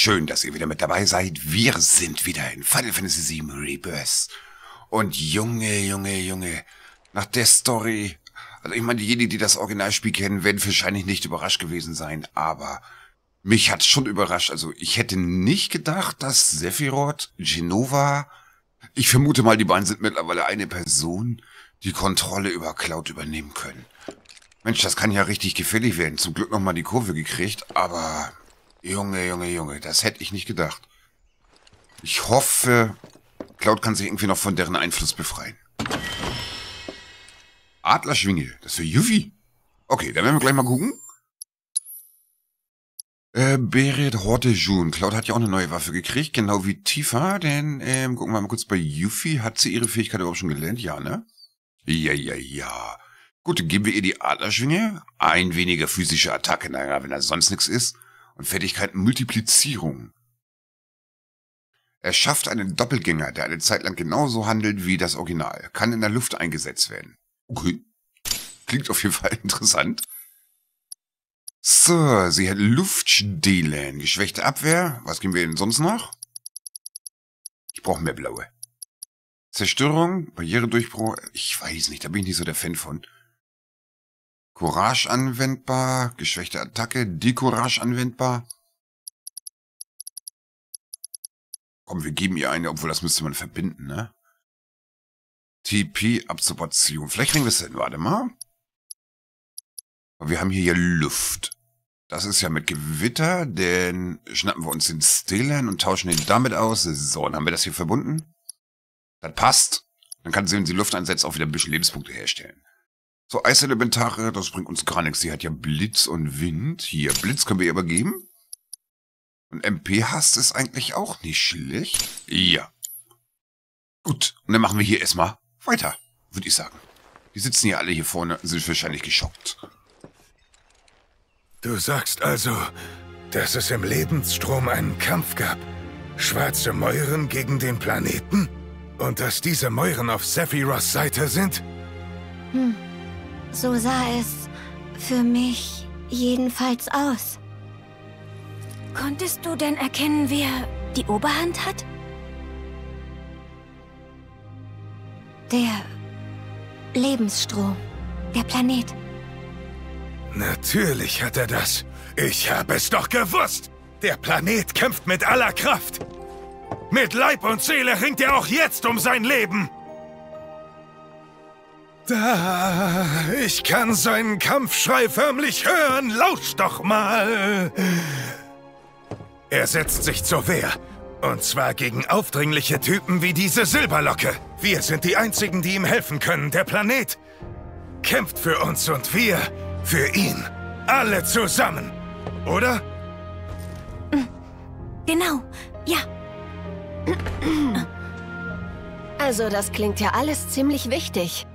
Schön, dass ihr wieder mit dabei seid. Wir sind wieder in Final Fantasy VII Rebirth. Und Junge, Junge, Junge, nach der Story, also ich meine, diejenigen, die das Originalspiel kennen, werden wahrscheinlich nicht überrascht gewesen sein, aber mich hat's schon überrascht. Also ich hätte nicht gedacht, dass Sephiroth, Genova, ich vermute mal, die beiden sind mittlerweile eine Person, die Kontrolle über Cloud übernehmen können. Mensch, das kann ja richtig gefällig werden. Zum Glück nochmal die Kurve gekriegt, aber Junge, Junge, Junge, das hätte ich nicht gedacht. Ich hoffe, Cloud kann sich irgendwie noch von deren Einfluss befreien. Adlerschwinge, das für Yuffie. Okay, dann werden wir gleich mal gucken. Äh, Beret Horte Jun. Cloud hat ja auch eine neue Waffe gekriegt, genau wie Tifa, denn, ähm, gucken wir mal kurz bei Yuffie. Hat sie ihre Fähigkeit überhaupt schon gelernt? Ja, ne? Ja, ja, ja. Gut, dann geben wir ihr die Adlerschwinge. Ein weniger physische Attacke, naja, wenn da sonst nichts ist. Und Fertigkeit Multiplizierung. Er schafft einen Doppelgänger, der eine Zeit lang genauso handelt wie das Original. Kann in der Luft eingesetzt werden. Okay. Klingt auf jeden Fall interessant. So, sie hat Luftstehlen. Geschwächte Abwehr. Was geben wir denn sonst noch? Ich brauche mehr blaue. Zerstörung, Barrieredurchbruch. Ich weiß nicht, da bin ich nicht so der Fan von. Courage anwendbar, geschwächte Attacke, Decourage anwendbar. Komm, wir geben ihr eine, obwohl das müsste man verbinden, ne? TP-Absorption. Vielleicht kriegen wir es hin, warte mal. Aber wir haben hier ja Luft. Das ist ja mit Gewitter, denn schnappen wir uns den Stillen und tauschen den damit aus. So, dann haben wir das hier verbunden. Das passt. Dann kann sie, wenn sie Luft einsetzt, auch wieder ein bisschen Lebenspunkte herstellen. So, Eiselementare, das bringt uns gar nichts. Sie hat ja Blitz und Wind. Hier, Blitz können wir ihr übergeben. Und MP-Hast ist eigentlich auch nicht schlecht. Ja. Gut, und dann machen wir hier erstmal weiter, würde ich sagen. Die sitzen ja alle hier vorne und sind wahrscheinlich geschockt. Du sagst also, dass es im Lebensstrom einen Kampf gab. Schwarze Mäuren gegen den Planeten? Und dass diese Mäuren auf Sephiroths Seite sind? Hm. So sah es für mich jedenfalls aus. Konntest du denn erkennen, wer die Oberhand hat? Der Lebensstrom, der Planet. Natürlich hat er das. Ich habe es doch gewusst. Der Planet kämpft mit aller Kraft. Mit Leib und Seele ringt er auch jetzt um sein Leben. Da, ich kann seinen Kampfschrei förmlich hören. Lausch doch mal. Er setzt sich zur Wehr. Und zwar gegen aufdringliche Typen wie diese Silberlocke. Wir sind die Einzigen, die ihm helfen können. Der Planet kämpft für uns und wir für ihn. Alle zusammen. Oder? Genau, ja. Also, das klingt ja alles ziemlich wichtig.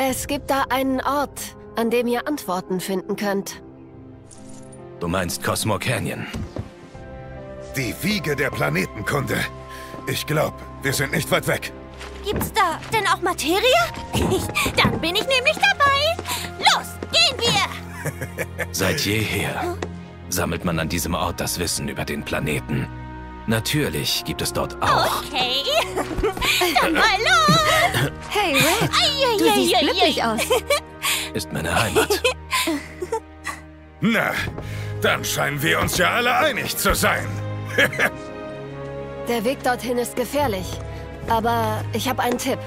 Es gibt da einen Ort, an dem ihr Antworten finden könnt. Du meinst Cosmo Canyon? Die Wiege der Planetenkunde. Ich glaube, wir sind nicht weit weg. Gibt's da denn auch Materie? Dann bin ich nämlich dabei. Los, gehen wir! Seit jeher sammelt man an diesem Ort das Wissen über den Planeten. Natürlich gibt es dort auch. Okay, dann mal los! Hey, Red, du ei, siehst ei, glücklich ei. aus. Ist meine Heimat. Na, dann scheinen wir uns ja alle einig zu sein. Der Weg dorthin ist gefährlich. Aber ich habe einen Tipp.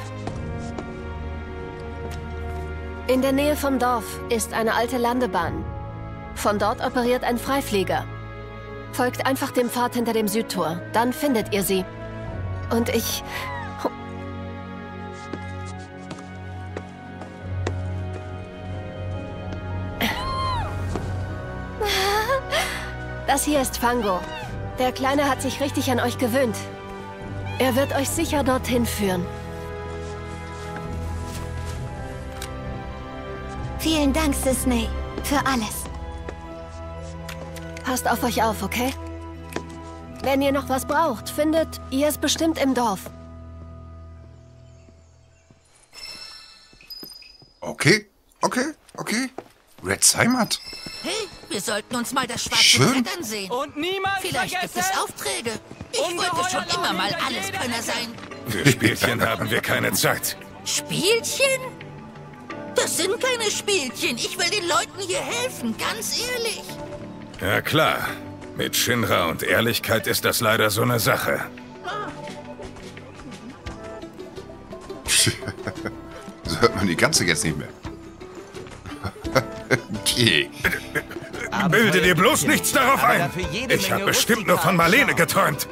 In der Nähe vom Dorf ist eine alte Landebahn. Von dort operiert ein Freiflieger. Folgt einfach dem Pfad hinter dem Südtor. Dann findet ihr sie. Und ich... Das hier ist Fango. Der Kleine hat sich richtig an euch gewöhnt. Er wird euch sicher dorthin führen. Vielen Dank, Sisney, für alles. Passt auf euch auf, okay? Wenn ihr noch was braucht, findet ihr es bestimmt im Dorf. Okay, okay, okay. Reds Heimat. Hey, wir sollten uns mal das schwarze Schön. Brett ansehen. Und niemals Vielleicht gibt vergessen, es Aufträge. Ich Ungeheuer wollte schon immer mal laute Alleskönner sein. Für Spielchen haben wir keine Zeit. Spielchen? Das sind keine Spielchen. Ich will den Leuten hier helfen, ganz ehrlich. Ja klar, mit Shinra und Ehrlichkeit ist das leider so eine Sache. So hört man die ganze jetzt nicht mehr. okay. Bilde dir bloß nichts darauf ein. Ich habe bestimmt nur von Marlene geträumt.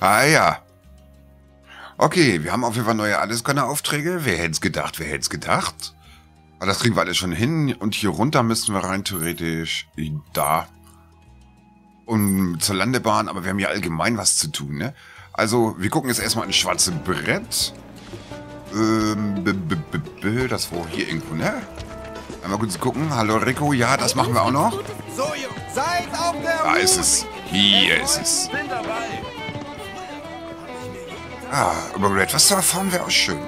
Ah ja. Okay, wir haben auf jeden Fall neue Alleskönner-Aufträge. Wer hätte es gedacht, wer hätte es gedacht? Aber das kriegen wir alles schon hin. Und hier runter müssten wir rein theoretisch da. Und zur Landebahn, aber wir haben ja allgemein was zu tun, ne? Also, wir gucken jetzt erstmal ins schwarze Brett. Ähm, b -b -b das war hier irgendwo, ne? Einmal kurz gucken. Hallo Rico, ja, das machen wir auch noch. So, seid auf der Da ist es. Hier ist es. Ah, über Red was zu erfahren wäre auch schön.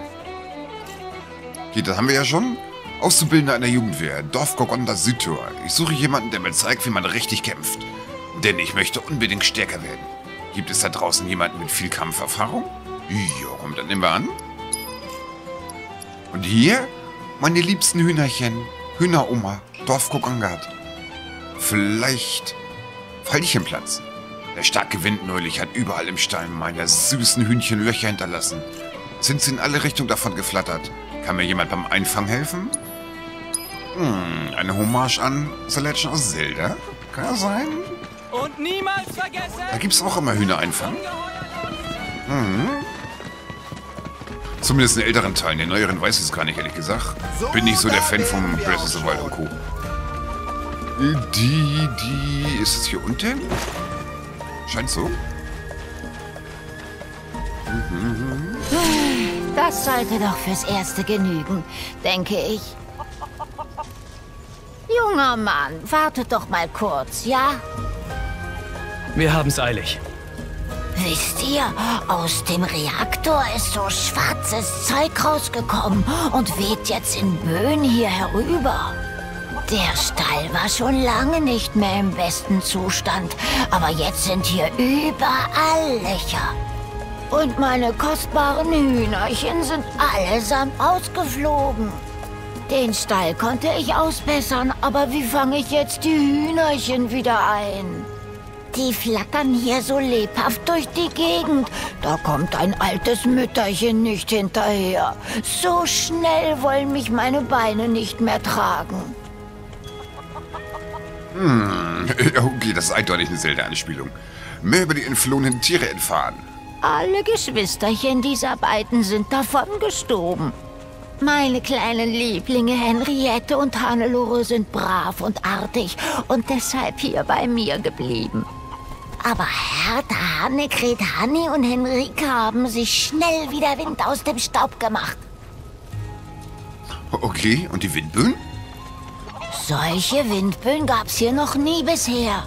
Hier, das haben wir ja schon. Auszubildender in der Jugendwehr, Dorf Gogonda Südtor. Ich suche jemanden, der mir zeigt, wie man richtig kämpft. Denn ich möchte unbedingt stärker werden. Gibt es da draußen jemanden mit viel Kampferfahrung? Ja, komm, dann nehmen wir an. Und hier, meine liebsten Hühnerchen. Hühneroma, Dorf Gogongat. Vielleicht Veilchenplatz. Der starke Wind neulich hat überall im Stein meiner süßen Hühnchen Löcher hinterlassen. Sind sie in alle Richtungen davon geflattert? Kann mir jemand beim Einfangen helfen? Hm, eine Hommage an The Legend of Zelda? Kann das sein? Und niemals vergessen, Da gibt's auch immer Hühner einfangen. ungeheuer Zumindest in älteren Teilen. Den neueren weiß ich es gar nicht, ehrlich gesagt. Bin nicht so der Fan vom Breath of the Wild und Co. Die, die... Ist es hier unten? Scheint so. Das sollte doch fürs Erste genügen, denke ich. Junger Mann, wartet doch mal kurz, ja? Wir haben's eilig. Wisst ihr, aus dem Reaktor ist so schwarzes Zeug rausgekommen und weht jetzt in Böen hier herüber. Der Stall war schon lange nicht mehr im besten Zustand, aber jetzt sind hier überall Löcher. Und meine kostbaren Hühnerchen sind allesamt ausgeflogen. Den Stall konnte ich ausbessern, aber wie fange ich jetzt die Hühnerchen wieder ein? Die flattern hier so lebhaft durch die Gegend. Da kommt ein altes Mütterchen nicht hinterher. So schnell wollen mich meine Beine nicht mehr tragen. Okay, das ist eindeutig eine Zelda-Anspielung. Mehr über die entflohenen Tiere erfahren. Alle Geschwisterchen dieser beiden sind davon gestorben. Meine kleinen Lieblinge Henriette und Hannelore sind brav und artig und deshalb hier bei mir geblieben. Aber Hertha, Hannegret, Hanni und Henrike haben sich schnell wieder Wind aus dem Staub gemacht. Okay, und die Windböen? Solche Windböen gab's hier noch nie bisher.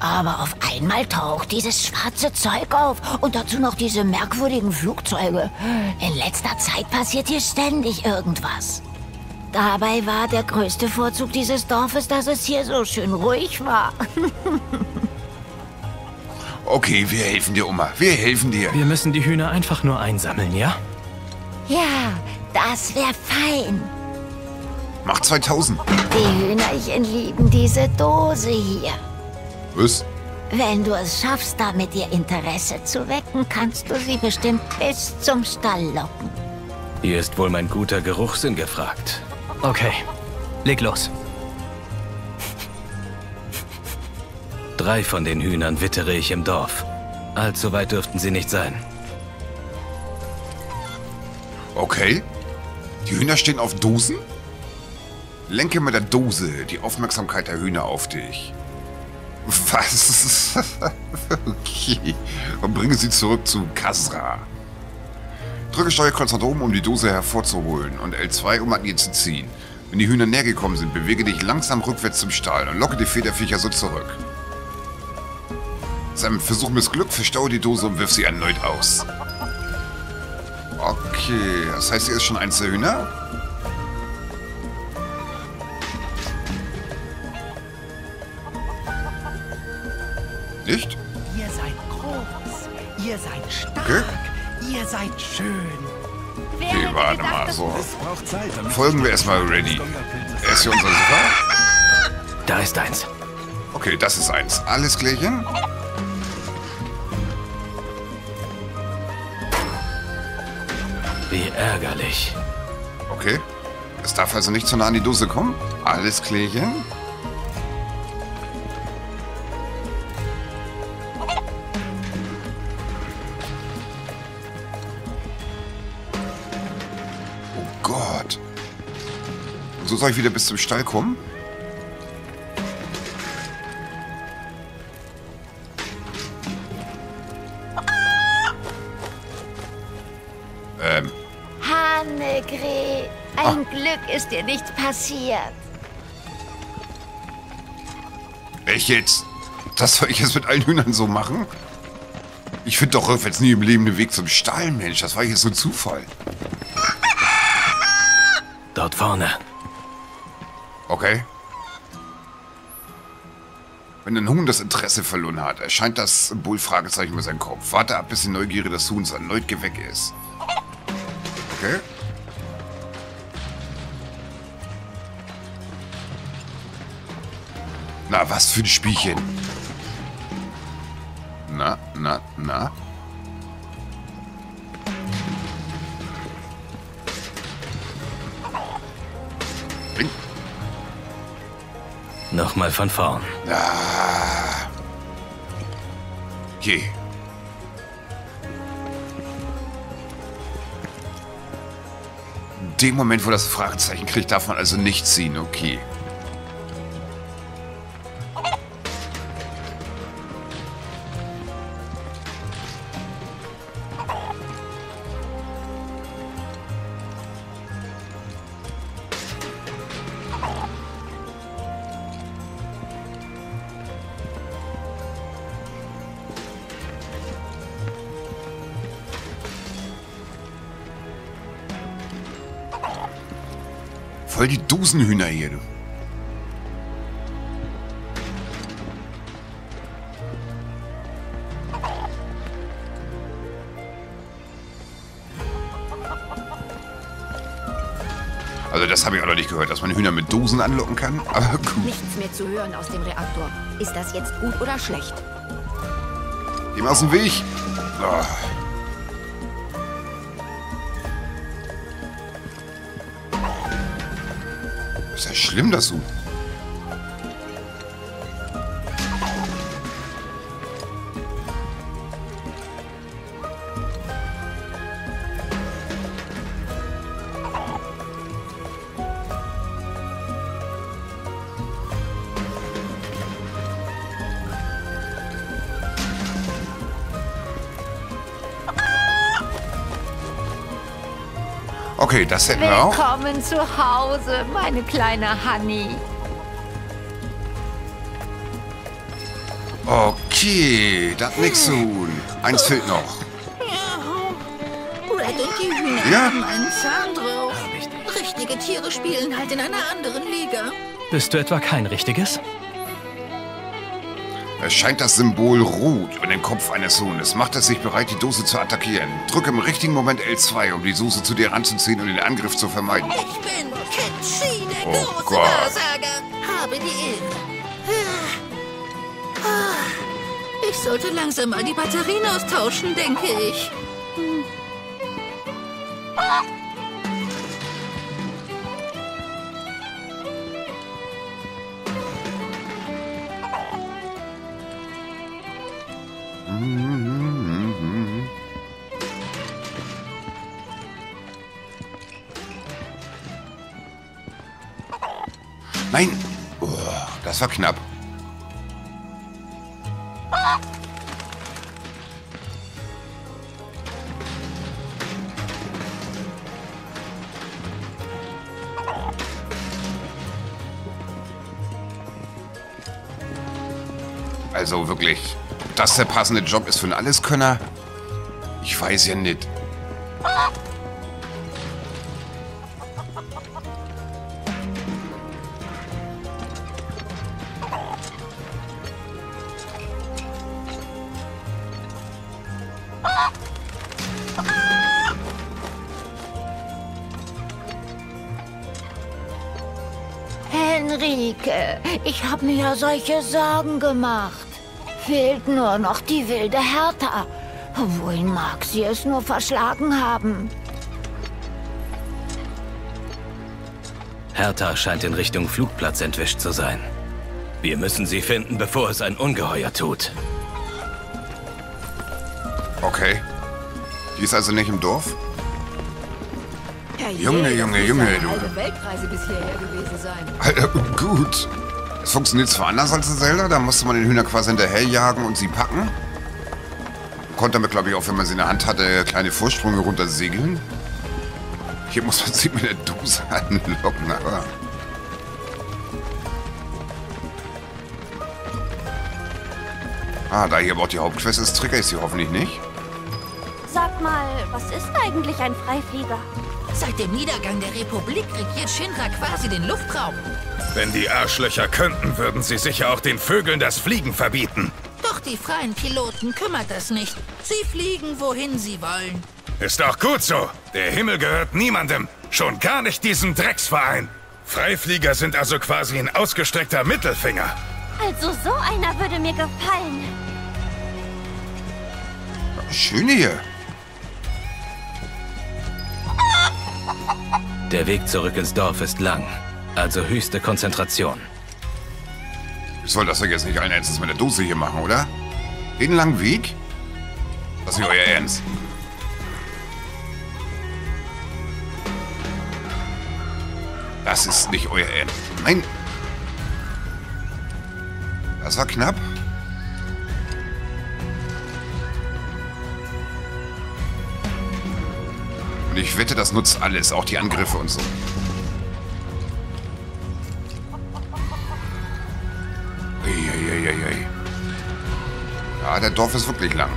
Aber auf einmal taucht dieses schwarze Zeug auf und dazu noch diese merkwürdigen Flugzeuge. In letzter Zeit passiert hier ständig irgendwas. Dabei war der größte Vorzug dieses Dorfes, dass es hier so schön ruhig war. Okay, wir helfen dir, Oma. Wir helfen dir. Wir müssen die Hühner einfach nur einsammeln, ja? Ja, das wäre fein. Mach 2000. Die Hühnerchen lieben diese Dose hier. Was? Wenn du es schaffst, damit ihr Interesse zu wecken, kannst du sie bestimmt bis zum Stall locken. Hier ist wohl mein guter Geruchssinn gefragt. Okay, leg los. Drei von den Hühnern wittere ich im Dorf. Allzu weit dürften sie nicht sein. Okay. Die Hühner stehen auf Dosen? Lenke mit der Dose die Aufmerksamkeit der Hühner auf dich. Was? okay. Und bringe sie zurück zu Kasra. Drücke Steuerkreuz nach oben, um die Dose hervorzuholen und L2, um an ihr zu ziehen. Wenn die Hühner näher gekommen sind, bewege dich langsam rückwärts zum Stall und locke die Federviecher so zurück. Sam, versuch Glück, verstaue die Dose und wirf sie erneut aus. Okay, das heißt, hier ist schon eins der Hühner? Nicht? Ihr seid groß. Ihr seid stark. Okay. Ihr seid schön. Okay, warte mal, so. Zeit, Folgen wir erstmal Ready. Er ist hier unser Super. Da ist eins. Okay, das ist eins. Alles klärchen? Wie ärgerlich. Okay. Es darf also nicht zu nah an die Dose kommen. Alles klärchen. So soll ich wieder bis zum Stall kommen? Ähm, Hannegret, ein Glück ist dir nichts passiert. echt jetzt? Das soll ich jetzt mit allen Hühnern so machen? Ich finde doch rückwärts nie im Leben den Weg zum Stall, Mensch. Das war jetzt so ein Zufall. Dort vorne. Okay. Wenn ein Huhn das Interesse verloren hat, erscheint das Symbol-Fragezeichen über seinen Kopf. Warte ab, bis die Neugierde des Huhns erneut geweckt ist. Okay. Na, was für ein Spielchen. Na, na, na. Nochmal von vorn. Ah. Okay. Dem Moment, wo das Fragezeichen kriegt, darf man also nicht ziehen. Okay. Voll die Dosenhühner hier, du. Also das habe ich auch noch nicht gehört, dass man Hühner mit Dosen anlocken kann. Aber gut, Nichts mehr zu hören aus dem Reaktor. Ist das jetzt gut oder schlecht? ihm aus dem Weg. Oh. Schlimm, das so. Okay, das hätten wir auch. Willkommen zu Hause, meine kleine Honey. Okay, das nix tun. Eins fehlt noch. Red und die Hühner Ja. haben einen Zahn drauf. Richtige Tiere spielen halt in einer anderen Liga. Bist du etwa kein richtiges? Es scheint das Symbol Rot über den Kopf eines Huhnes. Macht es sich bereit, die Dose zu attackieren. Drücke im richtigen Moment L2, um die Dose zu dir ranzuziehen und den Angriff zu vermeiden. Ich bin Ketchi, der Oh große Gott. Wahrsager. Habe die Ehre. Ah. Ich sollte langsam mal die Batterien austauschen, denke ich. Nein! Das war knapp. Also wirklich, ob das der passende Job ist für einen Alleskönner? Ich weiß ja nicht. Ich habe mir ja solche Sorgen gemacht. Fehlt nur noch die wilde Hertha. Wohin mag sie es nur verschlagen haben? Hertha scheint in Richtung Flugplatz entwischt zu sein. Wir müssen sie finden, bevor es ein Ungeheuer tut. Okay. Die ist also nicht im Dorf? Herr Junge, Junge, Junge, du. halbe Weltreise bis hierher gewesen sein. Alter, gut. Funktioniert zwar anders als in Zelda, da musste man den Hühner quasi hinterherjagen und sie packen. Konnte damit, glaube ich, auch wenn man sie in der Hand hatte, kleine Vorsprünge runter segeln. Hier muss man sie mit der Dose anlocken, aber... Ah, da hier aber auch die Hauptquest ist, trigger ich sie hoffentlich nicht. Sag mal, was ist eigentlich ein Freiflieger? Seit dem Niedergang der Republik regiert Shinra quasi den Luftraum. Wenn die Arschlöcher könnten, würden sie sicher auch den Vögeln das Fliegen verbieten. Doch die freien Piloten kümmert das nicht. Sie fliegen, wohin sie wollen. Ist auch gut so. Der Himmel gehört niemandem. Schon gar nicht diesem Drecksverein. Freiflieger sind also quasi ein ausgestreckter Mittelfinger. Also so einer würde mir gefallen. Schön hier. Der Weg zurück ins Dorf ist lang, also höchste Konzentration. Ich soll das doch jetzt nicht allen Ernstes mit der Dose hier machen, oder? Den langen Weg? Das ist nicht euer Ernst. Das ist nicht euer Ernst. Nein. Das war knapp. Und ich wette, das nutzt alles, auch die Angriffe und so. Eieieiei. Ja, der Dorf ist wirklich lang.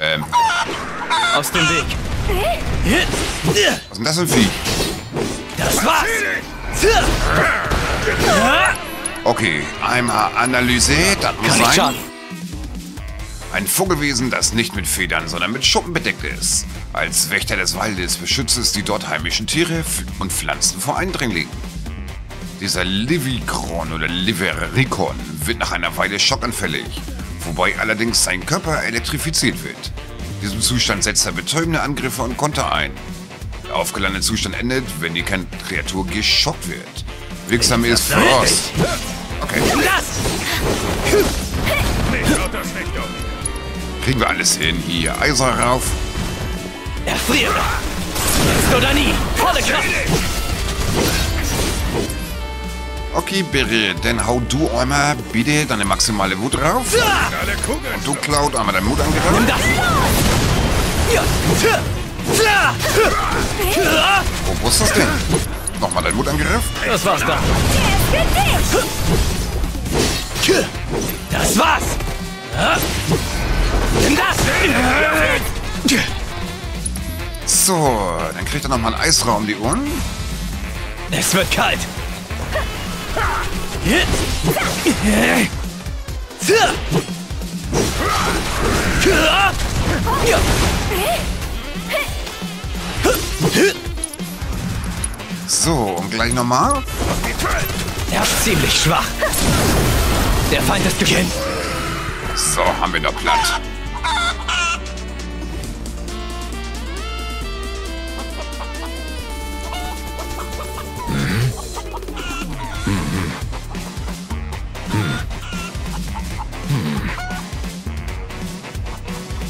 Ähm, Aus dem Weg. was ist denn das für ein Vieh? Das war's. Okay, einmal analysiert, das muss Kann sein. Ein Vogelwesen, das nicht mit Federn, sondern mit Schuppen bedeckt ist. Als Wächter des Waldes beschützt es die dort heimischen Tiere und Pflanzen vor Eindringlingen. Dieser Livicron oder Livericon wird nach einer Weile schockanfällig, wobei allerdings sein Körper elektrifiziert wird. In diesem Zustand setzt er betäubende Angriffe und Konter ein. Der aufgeladene Zustand endet, wenn die Kreatur geschockt wird. Wirksam ist Frost. Okay. Kriegen wir alles hin. Hier, Eiser rauf. Erfriere. Jetzt oder nie. Volle Kraft. Okay, Birre, dann hau du einmal bitte deine maximale Wut Kugeln. Und du klaut einmal deinen Mut angegriffen. Nimm das. Wo ist das denn? Nochmal dein Mut angegriffen. Das war's dann. Das war's. Nimm das. So, dann kriegt er nochmal ein Eisraum um die Ohren. Es wird kalt. So, und gleich nochmal. Er ist ziemlich schwach. Der Feind ist gekämpft. So, haben wir noch platt.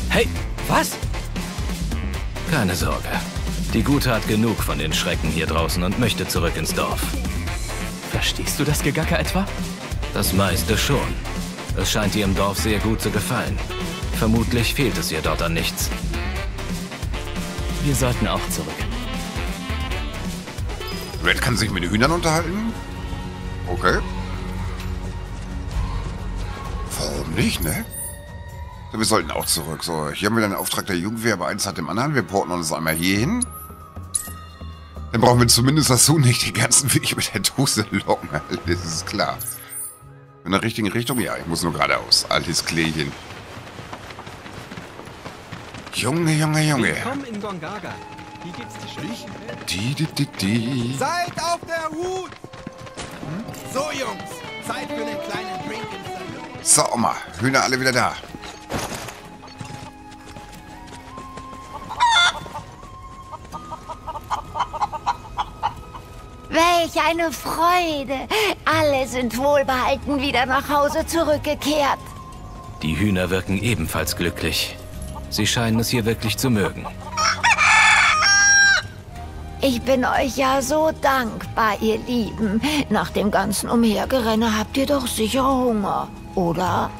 Hey, was? Keine Sorge. Die Gute hat genug von den Schrecken hier draußen und möchte zurück ins Dorf. Verstehst du das Gegacker etwa? Das meiste schon. Es scheint ihr im Dorf sehr gut zu gefallen. Vermutlich fehlt es ihr dort an nichts. Wir sollten auch zurück. Red kann sich mit den Hühnern unterhalten? Okay. Warum nicht, ne? So, wir sollten auch zurück. So, hier haben wir den Auftrag der Jugendwehr, aber eins hat dem anderen. Wir porten uns einmal hier hin. Dann brauchen wir zumindest das so nicht die ganzen Weg mit der Dose locken. Das ist klar. In der richtigen Richtung? Ja, ich muss nur geradeaus. Alles Klärchen. Junge, Junge, Junge. Willkommen in Gongaga. Hier gibt's die schönsten Die, die, die, die. Seid auf der Hut! So, Jungs. Zeit für den kleinen Drink im Salon. So, Oma. Hühner alle wieder da. Welch eine Freude! Alle sind wohlbehalten wieder nach Hause zurückgekehrt. Die Hühner wirken ebenfalls glücklich. Sie scheinen es hier wirklich zu mögen. Ich bin euch ja so dankbar, ihr Lieben. Nach dem ganzen Umhergerenne habt ihr doch sicher Hunger, oder?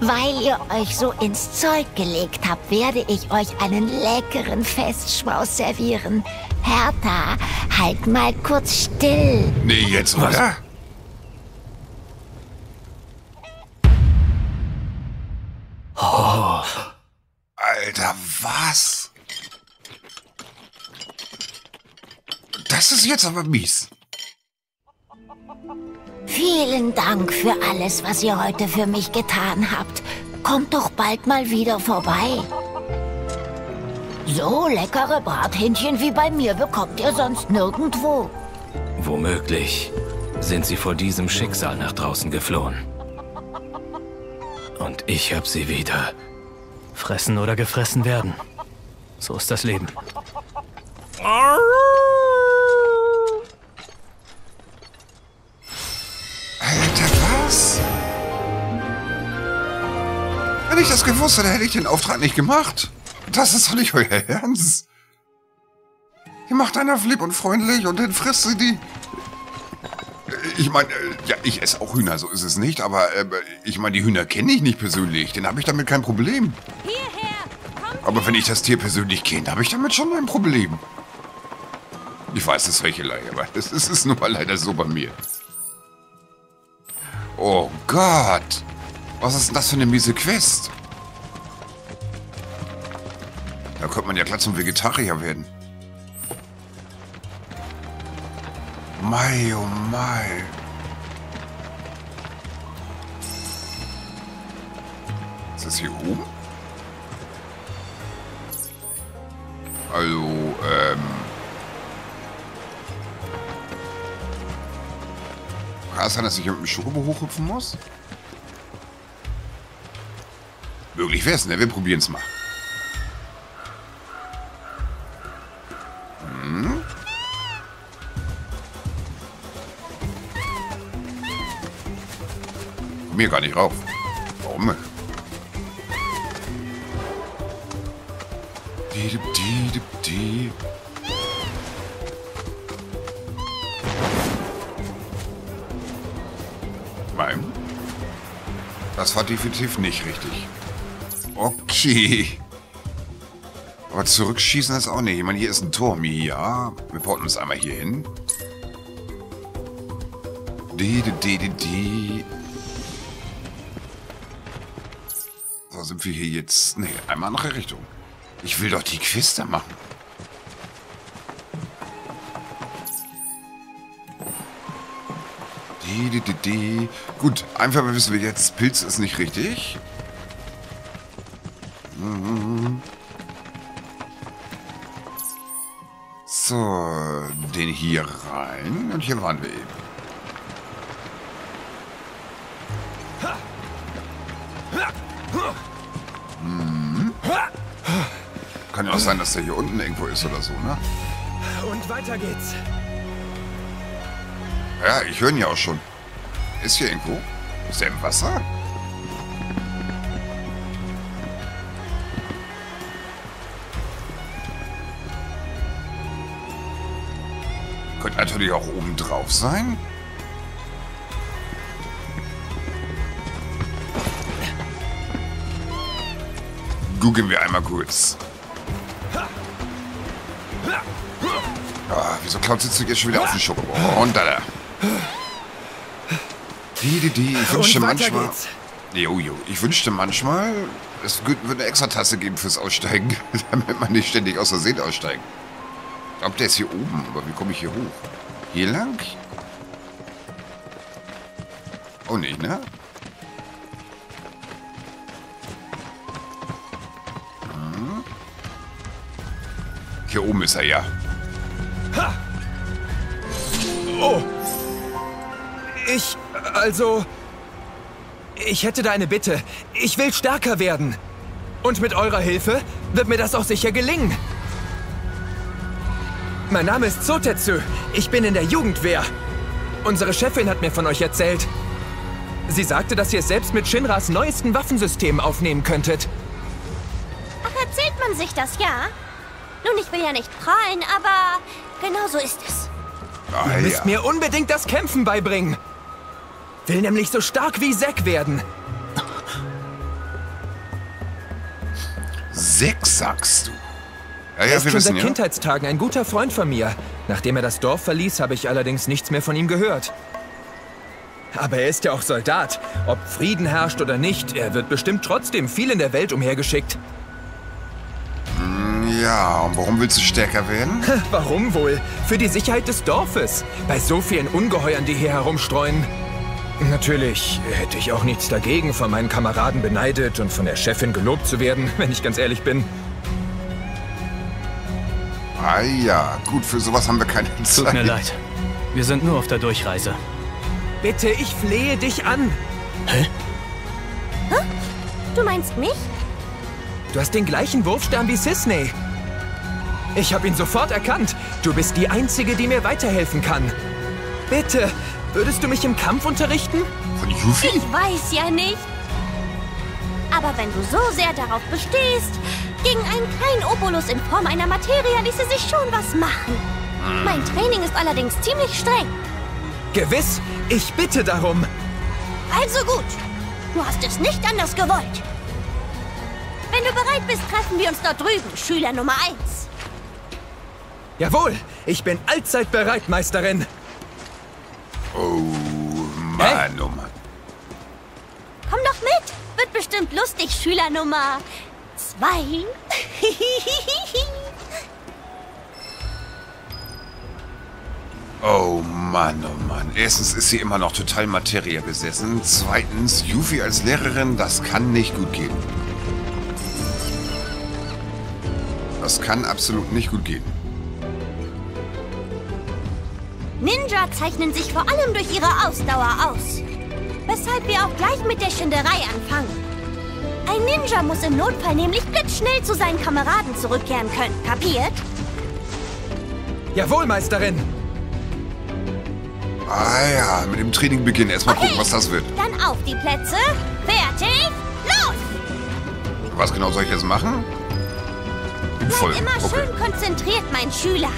Weil ihr euch so ins Zeug gelegt habt, werde ich euch einen leckeren Festschmaus servieren. Hertha, halt mal kurz still. Nee, jetzt, oder? Oh. Alter, was? Das ist jetzt aber mies. Vielen Dank für alles, was ihr heute für mich getan habt. Kommt doch bald mal wieder vorbei. So leckere Brathähnchen wie bei mir bekommt ihr sonst nirgendwo. Womöglich sind sie vor diesem Schicksal nach draußen geflohen. Und ich hab sie wieder. Fressen oder gefressen werden. So ist das Leben. Wenn ich das gewusst hätte, hätte ich den Auftrag nicht gemacht. Das ist doch nicht euer Ernst. Ihr macht einer lieb und freundlich und dann frisst sie die. Ich meine, ja, ich esse auch Hühner, so ist es nicht, aber äh, ich meine, die Hühner kenne ich nicht persönlich, dann habe ich damit kein Problem. Aber wenn ich das Tier persönlich kenne, habe ich damit schon ein Problem. Ich weiß, das ist Heuchelei, aber es ist, ist nun mal leider so bei mir. Oh Gott! Was ist denn das für eine miese Quest? Da könnte man ja glatt zum Vegetarier werden. Mai, oh mai. Ist das hier oben? Also, ähm... Kann es sein, dass ich mit dem Schokobo hochhüpfen muss? Möglich wäre es, ne? Wir probieren es mal. Hm. Komm hier gar nicht rauf. Warum? Die, die, die. Nein. Das war definitiv nicht richtig. Okay. Aber zurückschießen ist auch nicht. Ich meine, hier ist ein Turm. Ja. Wir porten uns einmal hier hin. Die, die, die, die. So, sind wir hier jetzt... Nee, einmal andere Richtung. Ich will doch die Quiste machen. Die, die, die, die. Gut, einfach wissen wir jetzt, Pilz ist nicht richtig. So, den hier rein. Und hier waren wir eben. Hm. Kann ja auch sein, dass der hier unten irgendwo ist oder so, ne? Und weiter geht's. Ja, ich höre ihn ja auch schon. Ist hier irgendwo? Ist er im Wasser? Natürlich auch oben drauf sein. Googeln wir einmal kurz. Ah, wieso klaut sitzt du jetzt schon wieder auf den Schokobo? Und da da. Die, die, die. Ich wünschte manchmal. Jojo, ich wünschte manchmal, es würde eine extra Tasse geben fürs Aussteigen, damit man nicht ständig aus Versehen aussteigt. Ich glaube, der ist hier oben, aber wie komme ich hier hoch? Hier lang? Oh, nicht, ne? Hm. Hier oben ist er ja. Ha! Oh! Ich, also... Ich hätte da eine Bitte. Ich will stärker werden. Und mit eurer Hilfe wird mir das auch sicher gelingen. Mein Name ist Sotetsu. Ich bin in der Jugendwehr. Unsere Chefin hat mir von euch erzählt. Sie sagte, dass ihr es selbst mit Shinras neuesten Waffensystemen aufnehmen könntet. Ach, erzählt man sich das, ja? Nun, ich will ja nicht prahlen, aber genau so ist es. Ah, ihr müsst ja. mir unbedingt das Kämpfen beibringen. Will nämlich so stark wie Zack werden. Sechs, sagst du? Ja, er ja, ist wir schon seit. Kindheitstagen ein guter Freund von mir. Nachdem er das Dorf verließ, habe ich allerdings nichts mehr von ihm gehört. Aber er ist ja auch Soldat. Ob Frieden herrscht oder nicht, er wird bestimmt trotzdem viel in der Welt umhergeschickt. Ja, und warum willst du stärker werden? Warum wohl? Für die Sicherheit des Dorfes. Bei so vielen Ungeheuern, die hier herumstreuen. Natürlich hätte ich auch nichts dagegen, von meinen Kameraden beneidet und von der Chefin gelobt zu werden, wenn ich ganz ehrlich bin. Ah ja, gut, für sowas haben wir keine Zeit. Tut mir leid. Wir sind nur auf der Durchreise. Bitte, ich flehe dich an. Hä? Du meinst mich? Du hast den gleichen Wurfstern wie Sisney. Ich habe ihn sofort erkannt. Du bist die Einzige, die mir weiterhelfen kann. Bitte, würdest du mich im Kampf unterrichten? Von Yuffie? Ich weiß ja nicht. Aber wenn du so sehr darauf bestehst, gegen einen kleinen Obolus in Form einer Materia ließe sich schon was machen. Mein Training ist allerdings ziemlich streng. Gewiss, ich bitte darum. Also gut, du hast es nicht anders gewollt. Wenn du bereit bist, treffen wir uns dort drüben, Schüler Nummer 1. Jawohl, ich bin allzeit bereit, Meisterin. Oh, Mann, oh Mann. Komm doch mit, wird bestimmt lustig, Schüler Nummer 2. Oh Mann, oh Mann. Erstens ist sie immer noch total Materia besessen. Zweitens, Yuffie als Lehrerin, das kann nicht gut gehen. Das kann absolut nicht gut gehen. Ninja zeichnen sich vor allem durch ihre Ausdauer aus. Weshalb wir auch gleich mit der Schinderei anfangen. Ein Ninja muss im Notfall nämlich blitzschnell zu seinen Kameraden zurückkehren können. Kapiert? Jawohl, Meisterin. Ah ja, mit dem Training beginnen. Erstmal gucken, was das wird. Dann auf die Plätze. Fertig. Los! Was genau soll ich jetzt machen? Bin voll. Immer Okay. schön konzentriert, mein Schüler.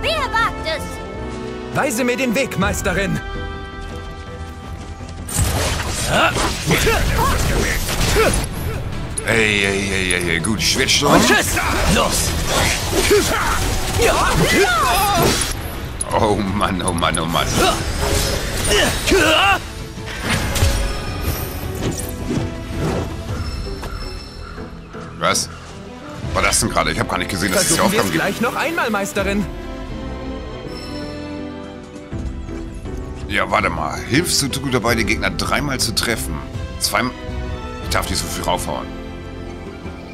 Wer wagt es? Weise mir den Weg, Meisterin. Ey, ey, ey, ey, ey, gut. Schwertsturm. Und tschüss! Los! Oh Mann, oh Mann, oh Mann. Was? War das denn gerade? Ich habe gar nicht gesehen, dass Versuchen es Aufgaben gibt. gleich noch einmal, Meisterin. Ja, warte mal. Hilfst du gut dabei, den Gegner dreimal zu treffen? Zweimal. Ich darf nicht so viel raufhauen.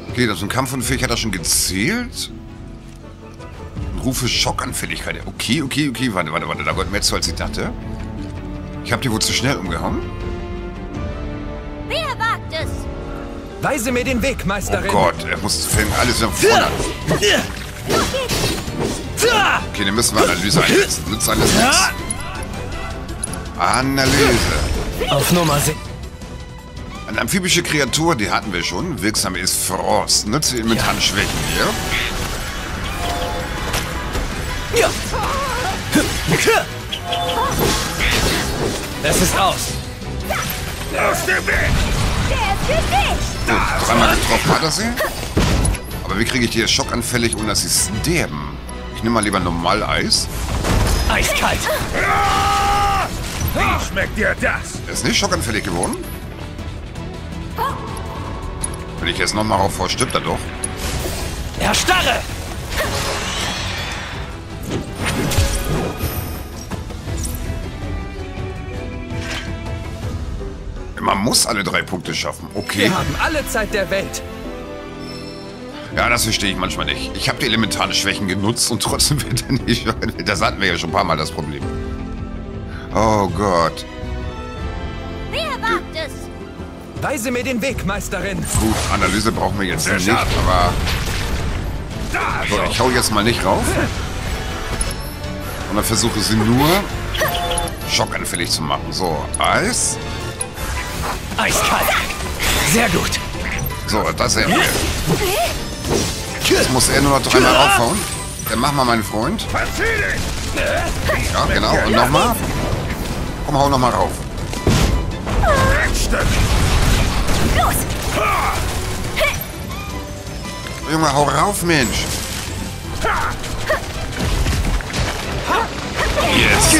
Okay, das ist ein Kampfunfähig. Hat er schon gezählt? Rufe Schockanfälligkeit. Okay, okay, okay. Warte, warte, warte. Da wird mehr zu, als ich dachte. Ich habe dir wohl zu schnell umgehauen? Wer wagt es? Weise mir den Weg, Oh Meisterin. Gott, er muss filmen. Alles nach vorne. Okay, dann müssen wir Analyse einsetzen. Nützt alles nichts. Analyse. Auf Nummer 6. Eine amphibische Kreatur, die hatten wir schon. Wirksam ist Frost. Nütze elementare Schwächen hier. Ja. Es ist aus. Aus dem Weg! Der ist für dich! Gut, dreimal getroffen hat er sie. Aber wie kriege ich die jetzt schockanfällig, ohne dass sie sterben? Ich nehme mal lieber normal Eis. Eiskalt. Wie schmeckt dir das? Ist nicht schockanfällig geworden. Wenn ich jetzt nochmal rauf vor, stirbt er doch. Erstarre! Man muss alle drei Punkte schaffen. Okay. Wir haben alle Zeit der Welt. Ja, das verstehe ich manchmal nicht. Ich habe die elementaren Schwächen genutzt und trotzdem wird er nicht. Das hatten wir ja schon ein paar Mal das Problem. Oh Gott. Wer wagt es? Weise mir den Weg, Meisterin. Gut, Analyse brauchen wir jetzt Sehr nicht, scharf. aber. So, ich hau jetzt mal nicht rauf. Und dann versuche sie nur schockanfällig zu machen. So, Eis. Eiskalt. Sehr gut. So, das wir. Jetzt muss er nur noch dreimal raufhauen. Dann mach mal, mein Freund. Ja, genau. Und nochmal. Komm, hau nochmal rauf. Los! Junge, hau rauf, Mensch. Yes.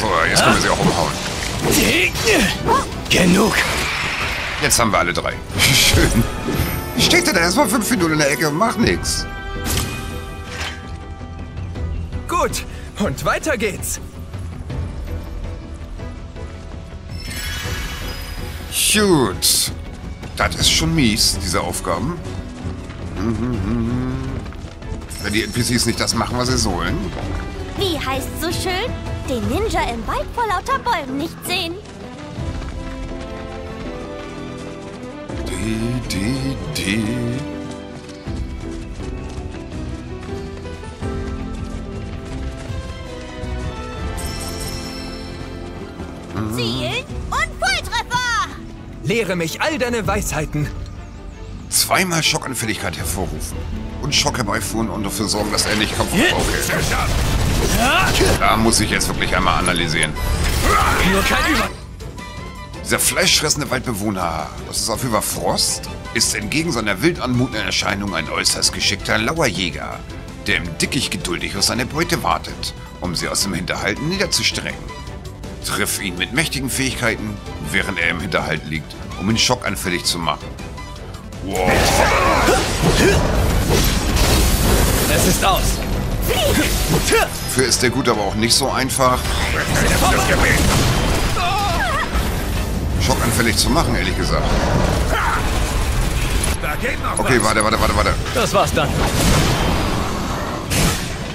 So, jetzt können wir sie auch umhauen. Genug. Jetzt haben wir alle drei. Schön. Steht er da erstmal fünf Minuten in der Ecke und macht nichts. Gut, und weiter geht's. Gut. Das ist schon mies, diese Aufgaben. Wenn die NPCs nicht das machen, was sie sollen. Wie heißt so schön? Den Ninja im Wald vor lauter Bäumen nicht sehen. Die, die, die. Lehre mich all deine Weisheiten. Zweimal Schockanfälligkeit hervorrufen. Und Schock herbeiführen und dafür sorgen, dass er nicht kaputt okay. Da muss ich jetzt wirklich einmal analysieren. Nur kein Über... Dieser fleischfressende Waldbewohner, das ist auf über Frost, ist entgegen seiner wild anmutenden Erscheinung ein äußerst geschickter Lauerjäger, der im Dickicht geduldig auf seine Beute wartet, um sie aus dem Hinterhalt niederzustrecken. Triff ihn mit mächtigen Fähigkeiten, während er im Hinterhalt liegt, um ihn schockanfällig zu machen. Wow. Es ist aus. Für ist der gut, aber auch nicht so einfach. Schockanfällig zu machen, ehrlich gesagt. Okay, warte, warte, warte, warte. Das war's dann.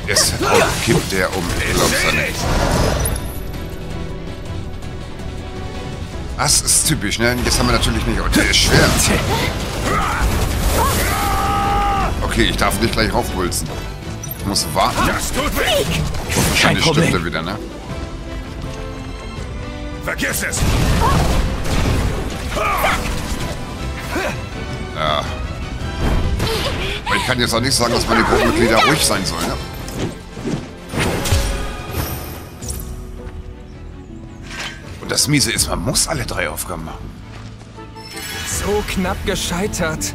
Jetzt kippt der um. Ey, Das ist typisch, ne? Jetzt haben wir natürlich nicht. Oh, der ist schwer. Okay, ich darf nicht gleich raufpulsen. Ich muss warten. Das tut weh. Und wahrscheinlich Problem. stimmt er wieder, ne? Vergiss es. Ja. Ich kann jetzt auch nicht sagen, dass meine Gruppenmitglieder ruhig sein sollen, ne? Das Miese ist, man muss alle drei Aufgaben machen. So knapp gescheitert.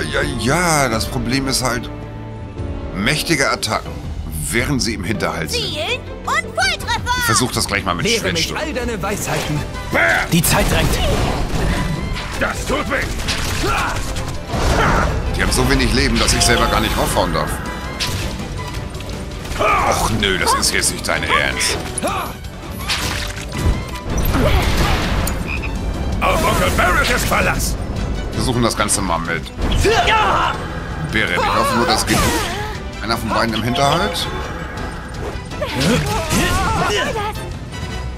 Äh, Ja, ja, das Problem ist halt, mächtige Attacken, während sie im Hinterhalt sind. Zielen und Volltreffer! Ich versuch das gleich mal mit Lehre mich all deine Weisheiten. Bam. Die Zeit drängt. Das tut weh. Die haben so wenig Leben, dass ich selber gar nicht raufhauen darf. Och nö, das ist jetzt nicht dein Ernst. Auf Onkel Barretts Verlass. Wir versuchen das Ganze mal mit Beret. Ich hoffe nur, das geht gut. Einer von beiden im Hinterhalt.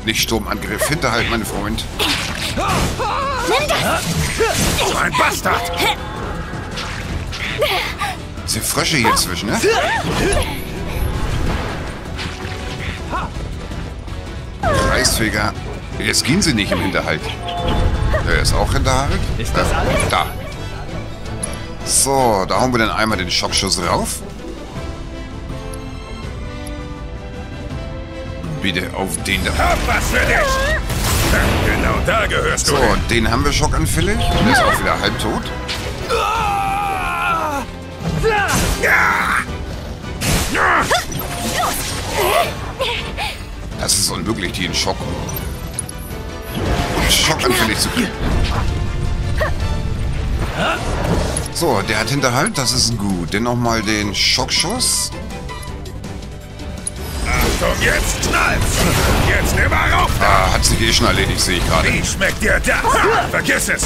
Nicht Sturmangriff, Hinterhalt, mein Freund. So ein Bastard. Diese Frösche hier zwischen, ne? Kreisfeger. Jetzt gehen sie nicht im Hinterhalt. Der ist auch Hinterhalt. Ist das Äh, alles? Da. So, da hauen wir dann einmal den Schockschuss rauf. Bitte auf den da. Hab was für dich. Genau da gehörst So, du hin. den haben wir schockanfällig. Der ist auch wieder halbtot. Das ist unmöglich, die in Schock. Schockanfällig zu kriegen. So, der hat Hinterhalt, das ist gut. Dann nochmal den Schockschuss. Achtung, jetzt knallt's! Jetzt immer rauf da! Ah, hat sich eh schon erledigt, sehe ich gerade. Wie schmeckt dir das? Ha, vergiss es!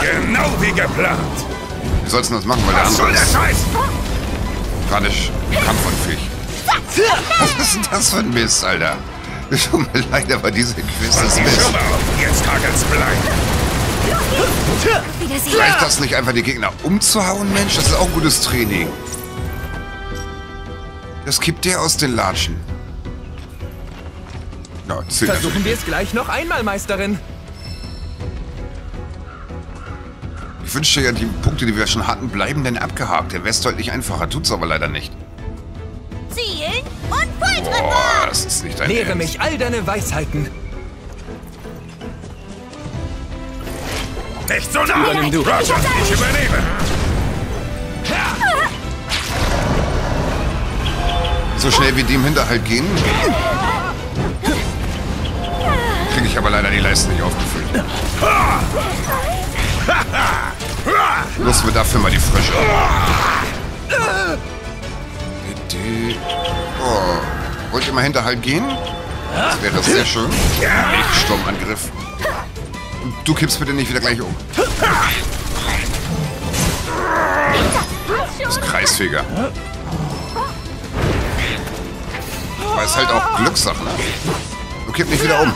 Genau wie geplant! Wie sollst du das machen, weil der Was soll andere der ist Scheiß? gerade sch- kampfunfähig. Was ist denn das für ein Mist, Alter? Tut mir leid, aber diese Quiz ist Mist. Jetzt hagelt's blank! Wiedersehen. Reicht das nicht einfach, die Gegner umzuhauen, Mensch? Das ist auch gutes Training. Das kippt der aus den Latschen. Ja, zählt Versuchen wir es gleich noch einmal, Meisterin. Ich wünschte ja, die Punkte, die wir schon hatten, bleiben denn abgehakt. Der West deutlich einfacher, tut's aber leider nicht. Volltreffer. Boah, das ist nicht dein Lehre Ernst. mich all deine Weisheiten. Nicht so nah! Übernimm du. Roger, ich übernehme! So schnell wie die im Hinterhalt gehen, kriege ich aber leider die Leiste nicht aufgefüllt. Nutzen wir dafür mal die Frische. Oh. Wollt ihr mal Hinterhalt gehen? Das wäre sehr schön. Lichtsturmangriff. Du kippst bitte nicht wieder gleich um. Das ist Kreisfeger. Aber ist halt auch Glückssache, ne? Du kipp nicht wieder um.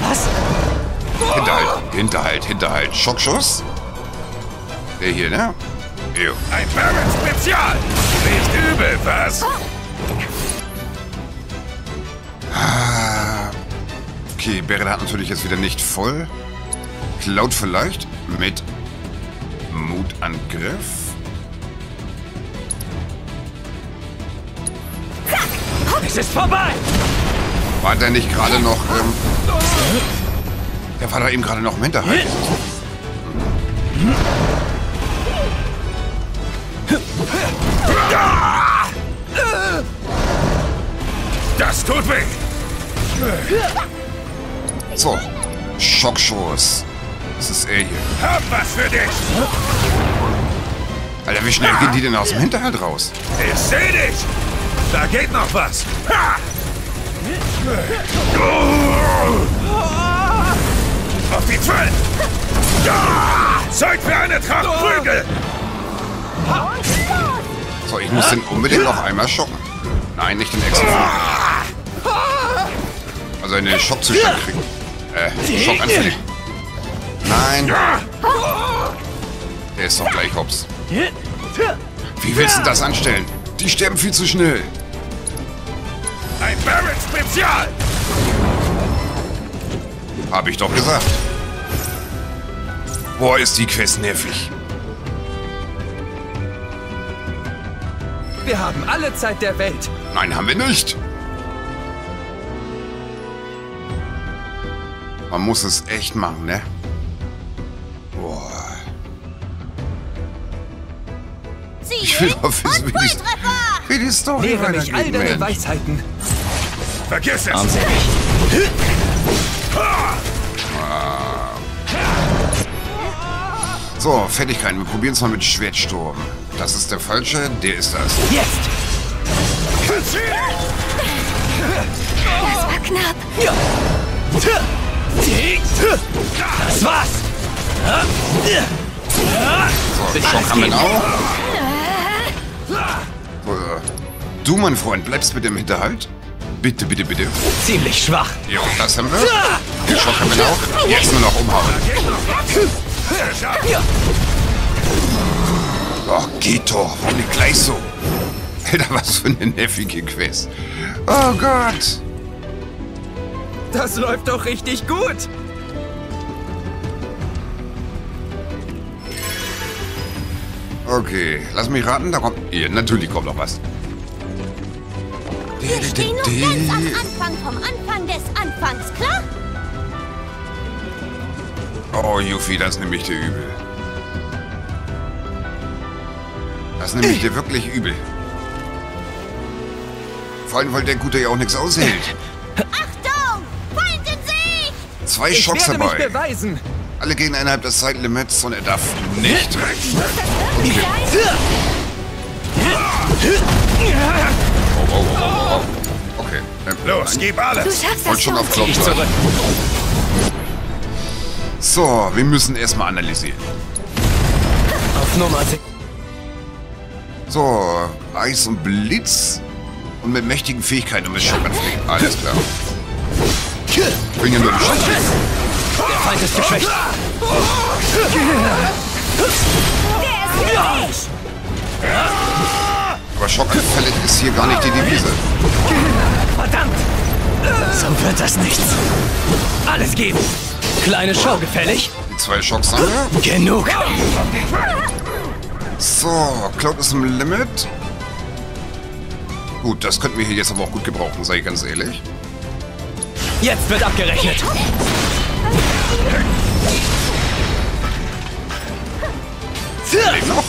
Was? Hinterhalt, Hinterhalt, Hinterhalt. Schockschuss. Der hier, ne? Jo. Ein Baron Spezial! Nicht übel, was? Ah. Okay, Beryl hat natürlich jetzt wieder nicht voll. Cloud vielleicht mit Mutangriff. Es ist vorbei! War der nicht gerade noch, ähm... Der war da eben gerade noch im Hinterhalt. Das tut weh! So. Schockschuss. Das ist er hier. Hab was für dich! Alter, wie schnell gehen die denn aus dem Hinterhalt raus? Ich seh dich! Da geht noch was! Ha! Auf die Zwölf! Ja! Zeit für eine Tracht Prügel! So, ich muss den unbedingt noch einmal schocken. Nein, nicht den Exo. Also in den Schockzustand kriegen. Äh, Schockanfällig. Nein. Der ist doch gleich hops. Wie willst du das anstellen? Die sterben viel zu schnell. Ein Baron Spezial! Hab ich doch gesagt. Boah, ist die Quest nervig. Wir haben alle Zeit der Welt. Nein, haben wir nicht. Man muss es echt machen, ne? Boah. Ich will wissen, wie die, wie die Story Lehre mich all deine Mensch. Weisheiten. Vergiss es! Armselig. So, Fertigkeiten. Wir probieren es mal mit Schwertsturm. Das ist der falsche, der ist das. Jetzt! Das war knapp. Das war's! So, Schock haben wir auch. Du, mein Freund, bleibst bitte im Hinterhalt. Bitte, bitte, bitte. Ziemlich schwach. Jo, das haben wir. Den Schock haben wir auch. Jetzt nur noch umhauen. Oh, geht doch. Warum nicht gleich so? Alter, was für eine nervige Quest. Oh Gott. Das läuft doch richtig gut. Okay, lass mich raten, da kommt... Hier, natürlich kommt noch was. Wir stehen noch ganz am Anfang vom Anfang des Anfangs, klar? Oh, Yuffie, das nehme ich dir übel. Das nehme ich dir wirklich übel. Vor allem, weil der Gute ja auch nichts aushält. Achtung! Feind in Sicht! Zwei Ich Schocks werde mich dabei. beweisen. Alle Gegner innerhalb des Zeitlimits und er darf nicht. Okay. Oh, oh, oh, oh, oh. Okay. Ähm, Los, nein. gib alles. Du schaffst das schon auf zurück. So, wir müssen erstmal analysieren. Auf Nummer 6. So, Eis und Blitz und mit mächtigen Fähigkeiten und mit Schockanfliegen. Alles klar. Bringen nur den Schock. Der Feind ist geschwächt. Aber Schockanfälle ist hier gar nicht die Devise. Verdammt! So wird das nichts. Alles geben. Kleine Show gefällig? Die zwei Schocks haben wir. Genug. So, Cloud ist im Limit. Gut, das könnten wir hier jetzt aber auch gut gebrauchen, sei ich ganz ehrlich. Jetzt wird abgerechnet. Lebt noch.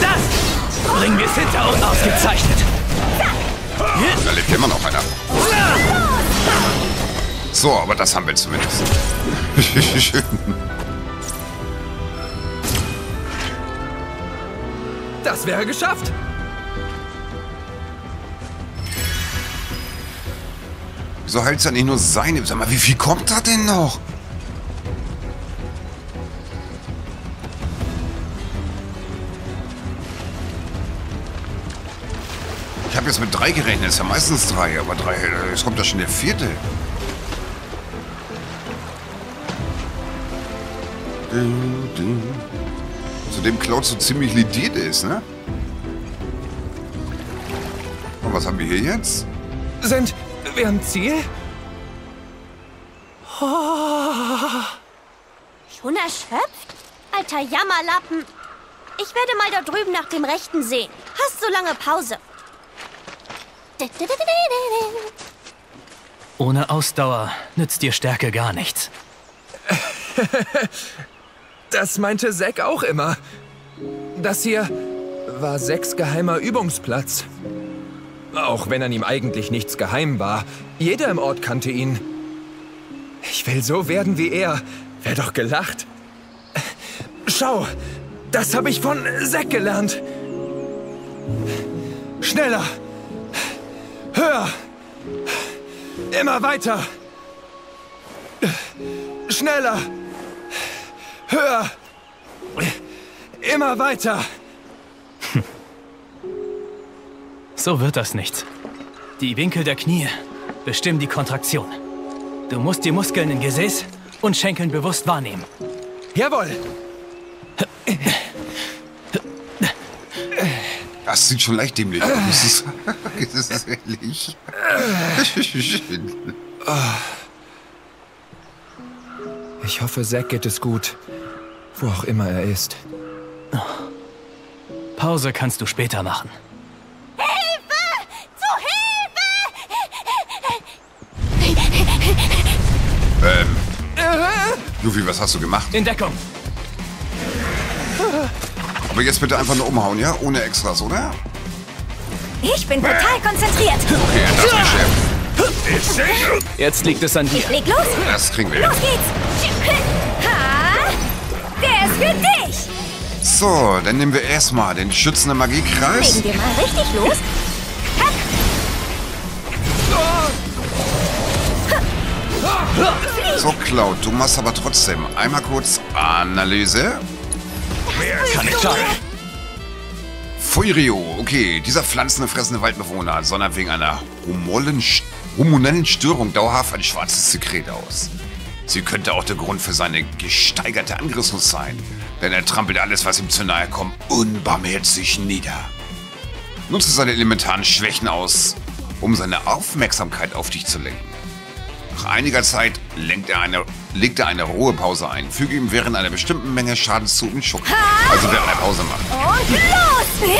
Das bringen wir es hinter uns. Ausgezeichnet. Da lebt immer noch einer. So, aber das haben wir zumindest. Das wäre geschafft. Wieso heilt ja nicht nur seine? Sag mal, wie viel kommt da denn noch? Ich habe jetzt mit drei gerechnet, ist ja meistens drei, aber drei, jetzt kommt da schon der vierte. Ding, ding. Zudem Cloud so ziemlich lidiert ist, ne? Und was haben wir hier jetzt? Sind wir am Ziel? Schon erschöpft? Alter Jammerlappen. Ich werde mal da drüben nach dem Rechten sehen. Hast so lange Pause. Ohne Ausdauer nützt dir Stärke gar nichts. Das meinte Zack auch immer. Das hier war Zacks geheimer Übungsplatz. Auch wenn an ihm eigentlich nichts geheim war. Jeder im Ort kannte ihn. Ich will so werden wie er. Wär doch gelacht. Schau, das habe ich von Zack gelernt. Schneller. Höher. Immer weiter. Schneller. Höher. Immer weiter. So wird das nichts. Die Winkel der Knie bestimmen die Kontraktion. Du musst die Muskeln in Gesäß und Schenkeln bewusst wahrnehmen. Jawohl. Das sieht schon leicht dämlich aus. Das ist, das ist ehrlich. Ich hoffe, Zack geht es gut. Wo auch immer er ist. Pause kannst du später machen. Hilfe! Zu Hilfe! ähm. Luffy, was hast du gemacht? In Deckung. Aber jetzt bitte einfach nur umhauen, ja? Ohne Extras, oder? Ich bin total konzentriert. Okay, das ist Chef. Jetzt liegt es an dir. Ich leg los. Das kriegen wir Los geht's. Der ist für dich. So, dann nehmen wir erstmal den schützenden Magiekreis. Legen wir mal richtig los. So, Cloud, du machst aber trotzdem einmal kurz Analyse. Kann nicht schaden. Fuirio, okay, dieser pflanzende, fressende Waldbewohner sondert wegen einer hormonellen Störung dauerhaft ein schwarzes Sekret aus. Sie könnte auch der Grund für seine gesteigerte Angriffslust sein, denn er trampelt alles, was ihm zu nahe kommt, unbarmherzig nieder. Nutze seine elementaren Schwächen aus, um seine Aufmerksamkeit auf dich zu lenken. Nach einiger Zeit lenkt er eine, legt er eine Ruhepause ein. Füge ihm während einer bestimmten Menge Schadens zu und Schuck. Also während er Pause macht. Und los.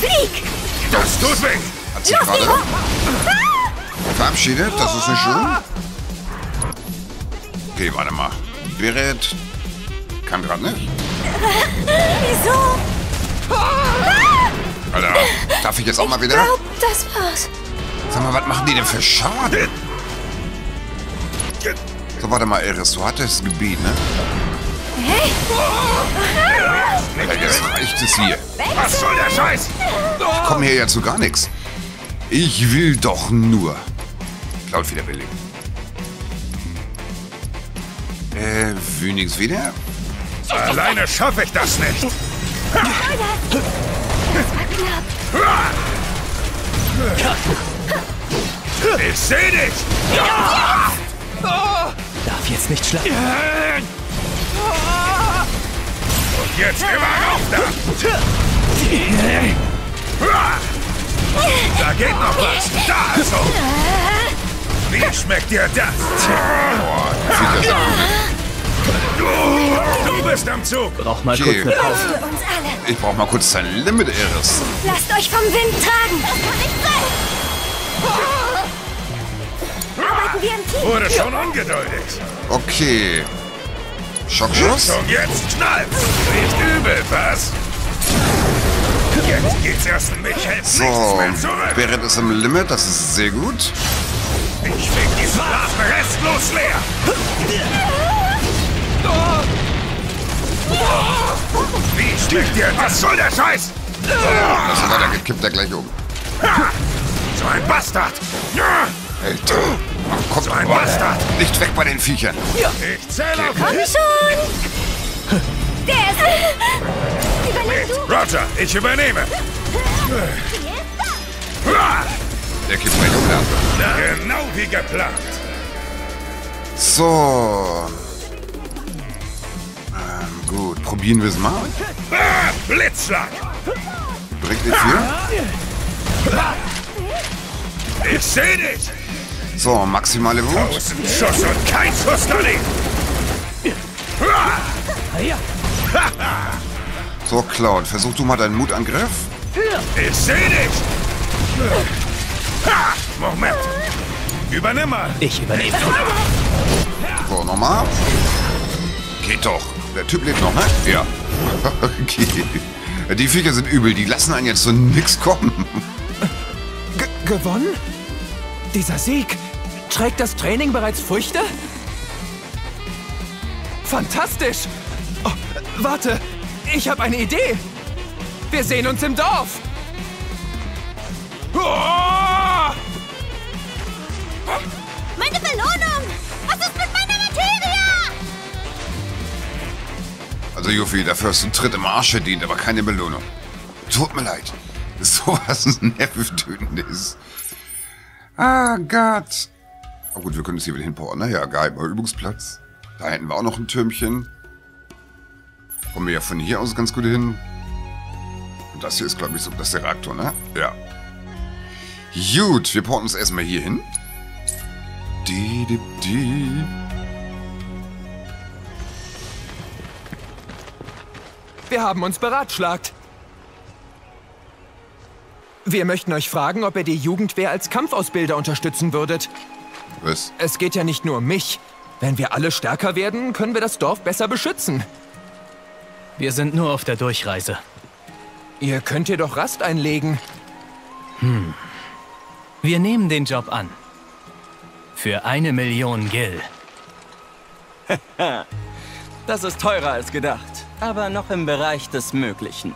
Flieg. Das tut weh. Hat sich gerade verabschiedet. Das ist nicht schön. Okay, warte mal. Berit kann gerade nicht. Wieso? Alter, darf ich jetzt auch mal wieder? Glaub, das war's. Sag mal, was machen die denn für Schaden? So, warte mal, Eris, du hattest Gebiet, ne? Hey! Ja, jetzt reicht es hier. Was soll der Scheiß? Ich komme hier ja zu gar nichts. Ich will doch nur. Cloud wieder belegen. Äh, Phoenix wieder? Alleine schaffe ich das nicht. Ich seh dich! Darf jetzt nicht schlagen. Und jetzt immer noch da! Da geht noch was! Da also! Wie schmeckt dir das? Du bist am Zug! Brauch mal Okay. kurz eine Pause. Für uns alle. Ich brauch mal kurz dein Limit, Eris. Lasst euch vom Wind tragen. Das kann nicht sein. Arbeiten wir im Team. Wurde schon ungeduldig. Okay. Schockschuss? Und jetzt knallt! Nicht übel, was? Jetzt geht's erst in mich, hält nichts So, mehr zurück! Barrett ist im Limit, das ist sehr gut. Ich fick diesen Laden restlos leer! Wie schmeckt dir? Was soll der Scheiß? Also weiter geht, kippt er gleich um. So ein Bastard! Alter. Komm, So ein oh, Bastard! Nicht weg bei den Viechern. Ich zähle auf Komm dich! schon. Der ist... Übernimm du. Roger, ich übernehme! Der um, der andere. Genau wie geplant! So. Ähm, gut, probieren wir es mal. Ah, Blitzschlag! Bringt nicht viel. Ich seh dich! So, maximale Wut. Tausend Schuss und kein Schuss daneben! So, Cloud, versuch du mal deinen Mutangriff. Ich seh dich! Ha! Moment! Übernimm mal! Ich übernehme. So, nochmal. Geht doch. Der Typ lebt noch, ne? Ja. Okay. Die Viecher sind übel, die lassen einen jetzt so nix kommen. G gewonnen? Dieser Sieg? Trägt das Training bereits Früchte? Fantastisch! Oh, warte, ich habe eine Idee. Wir sehen uns im Dorf. Oh! Meine Belohnung. Was ist mit meiner Materie? Also, Juffy, dafür hast du einen Tritt im Arsch verdient, aber keine Belohnung. Tut mir leid. So was nervtötendes. Ah, Gott. Oh gut, wir können es hier wieder hinbauen. Naja, geheimer Übungsplatz. Da hinten war auch noch ein Türmchen. Kommen wir ja von hier aus ganz gut hin. Und das hier ist, glaube ich, so das der Reaktor, ne? Ja. Gut, wir porten uns erstmal hier hin. Die, die, die. Wir haben uns beratschlagt. Wir möchten euch fragen, ob ihr die Jugendwehr als Kampfausbilder unterstützen würdet. Was? Es geht ja nicht nur um mich. Wenn wir alle stärker werden, können wir das Dorf besser beschützen. Wir sind nur auf der Durchreise. Ihr könnt jedoch Rast einlegen. Wir nehmen den Job an. Für eine Million Gil. Das ist teurer als gedacht, aber noch im Bereich des Möglichen.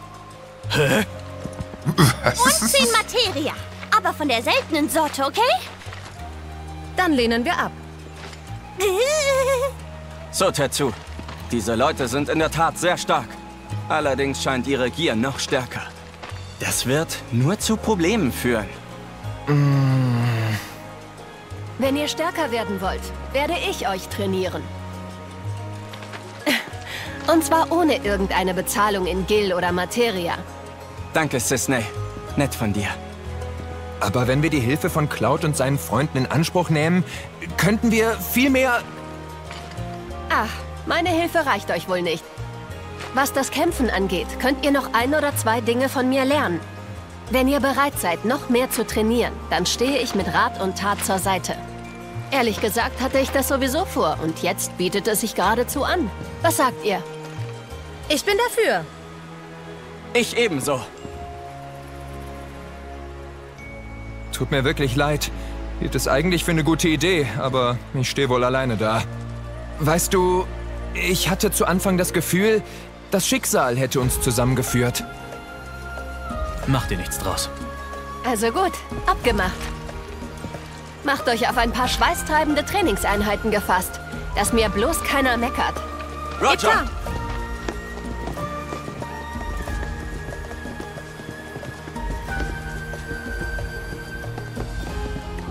Und zehn Materia. Aber von der seltenen Sorte, okay? Dann lehnen wir ab. So, Tetsu. Diese Leute sind in der Tat sehr stark. Allerdings scheint ihre Gier noch stärker. Das wird nur zu Problemen führen. Wenn ihr stärker werden wollt, werde ich euch trainieren. Und zwar ohne irgendeine Bezahlung in Gil oder Materia. Danke, Sisney. Nett von dir. Aber wenn wir die Hilfe von Cloud und seinen Freunden in Anspruch nehmen, könnten wir viel mehr... Ach, meine Hilfe reicht euch wohl nicht. Was das Kämpfen angeht, könnt ihr noch ein oder zwei Dinge von mir lernen. Wenn ihr bereit seid, noch mehr zu trainieren, dann stehe ich mit Rat und Tat zur Seite. Ehrlich gesagt hatte ich das sowieso vor und jetzt bietet es sich geradezu an. Was sagt ihr? Ich bin dafür. Ich ebenso. Tut mir wirklich leid. Hielt es eigentlich für eine gute Idee, aber ich stehe wohl alleine da. Weißt du, ich hatte zu Anfang das Gefühl, das Schicksal hätte uns zusammengeführt. Mach dir nichts draus. Also gut, abgemacht. Macht euch auf ein paar schweißtreibende Trainingseinheiten gefasst, dass mir bloß keiner meckert. Roger.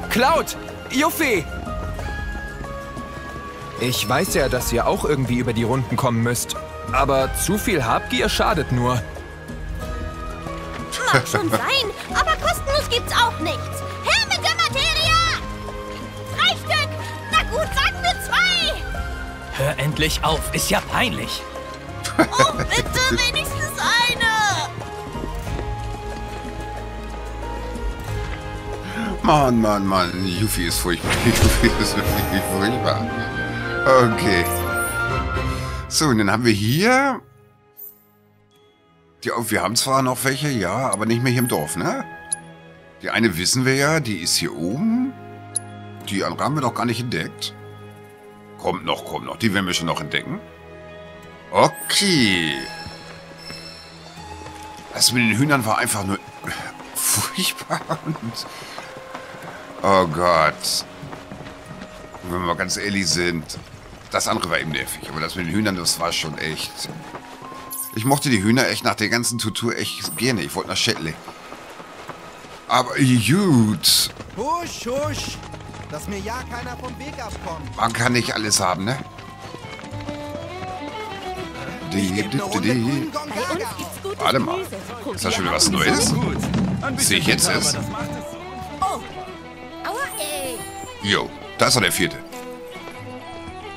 Cloud! Yuffie! Ich weiß ja, dass ihr auch irgendwie über die Runden kommen müsst. Aber zu viel Habgier schadet nur. Mag schon sein, aber kostenlos gibt's auch nichts. Her mit der Materia! Drei Stück! Na gut, sagen wir zwei! Hör endlich auf, ist ja peinlich. Oh, bitte, wenigstens eine! Mann, Mann, Mann. Yuffie ist furchtbar. Yuffie ist wirklich furchtbar. Okay. So, und dann haben wir hier... Die, wir haben zwar noch welche, ja, aber nicht mehr hier im Dorf, ne? Die eine wissen wir ja, die ist hier oben. Die andere haben wir doch gar nicht entdeckt. Kommt noch, kommt noch. Die werden wir schon noch entdecken. Okay. Das mit den Hühnern war einfach nur furchtbar. Oh Gott. Wenn wir mal ganz ehrlich sind, das andere war eben nervig, aber das mit den Hühnern, das war schon echt... Ich mochte die Hühner echt nach der ganzen Tutur echt gerne. Ich wollte nach Shetley. Aber gut. Husch, husch. Dass mir ja keiner vom Weg abkommt. Man kann nicht alles haben, ne? Die, die, die, die. Warte mal. Ist das schon wieder was Neues? Sehe ich jetzt erst? Jo, da ist doch der vierte.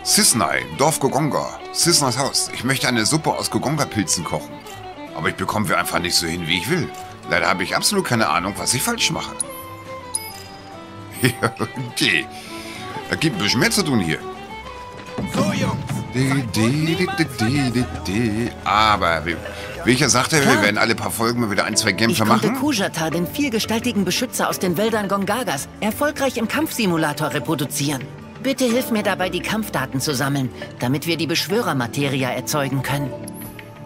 Sisnai, Dorf Gogonga. Sisnais Haus. Ich möchte eine Suppe aus Gogonga-Pilzen kochen. Aber ich bekomme wir einfach nicht so hin, wie ich will. Leider habe ich absolut keine Ahnung, was ich falsch mache. Ja, okay. Da gibt ein bisschen mehr zu tun hier. So, Jungs. Die, die, die, die, die, die, die. Aber, wie, wie ich ja sagte, wir werden alle paar Folgen mal wieder ein, zwei Ich Kämpfe konnte machen. Kujata, den vielgestaltigen Beschützer aus den Wäldern Gongagas, erfolgreich im Kampfsimulator reproduzieren. Bitte hilf mir dabei, die Kampfdaten zu sammeln, damit wir die Beschwörermateria erzeugen können.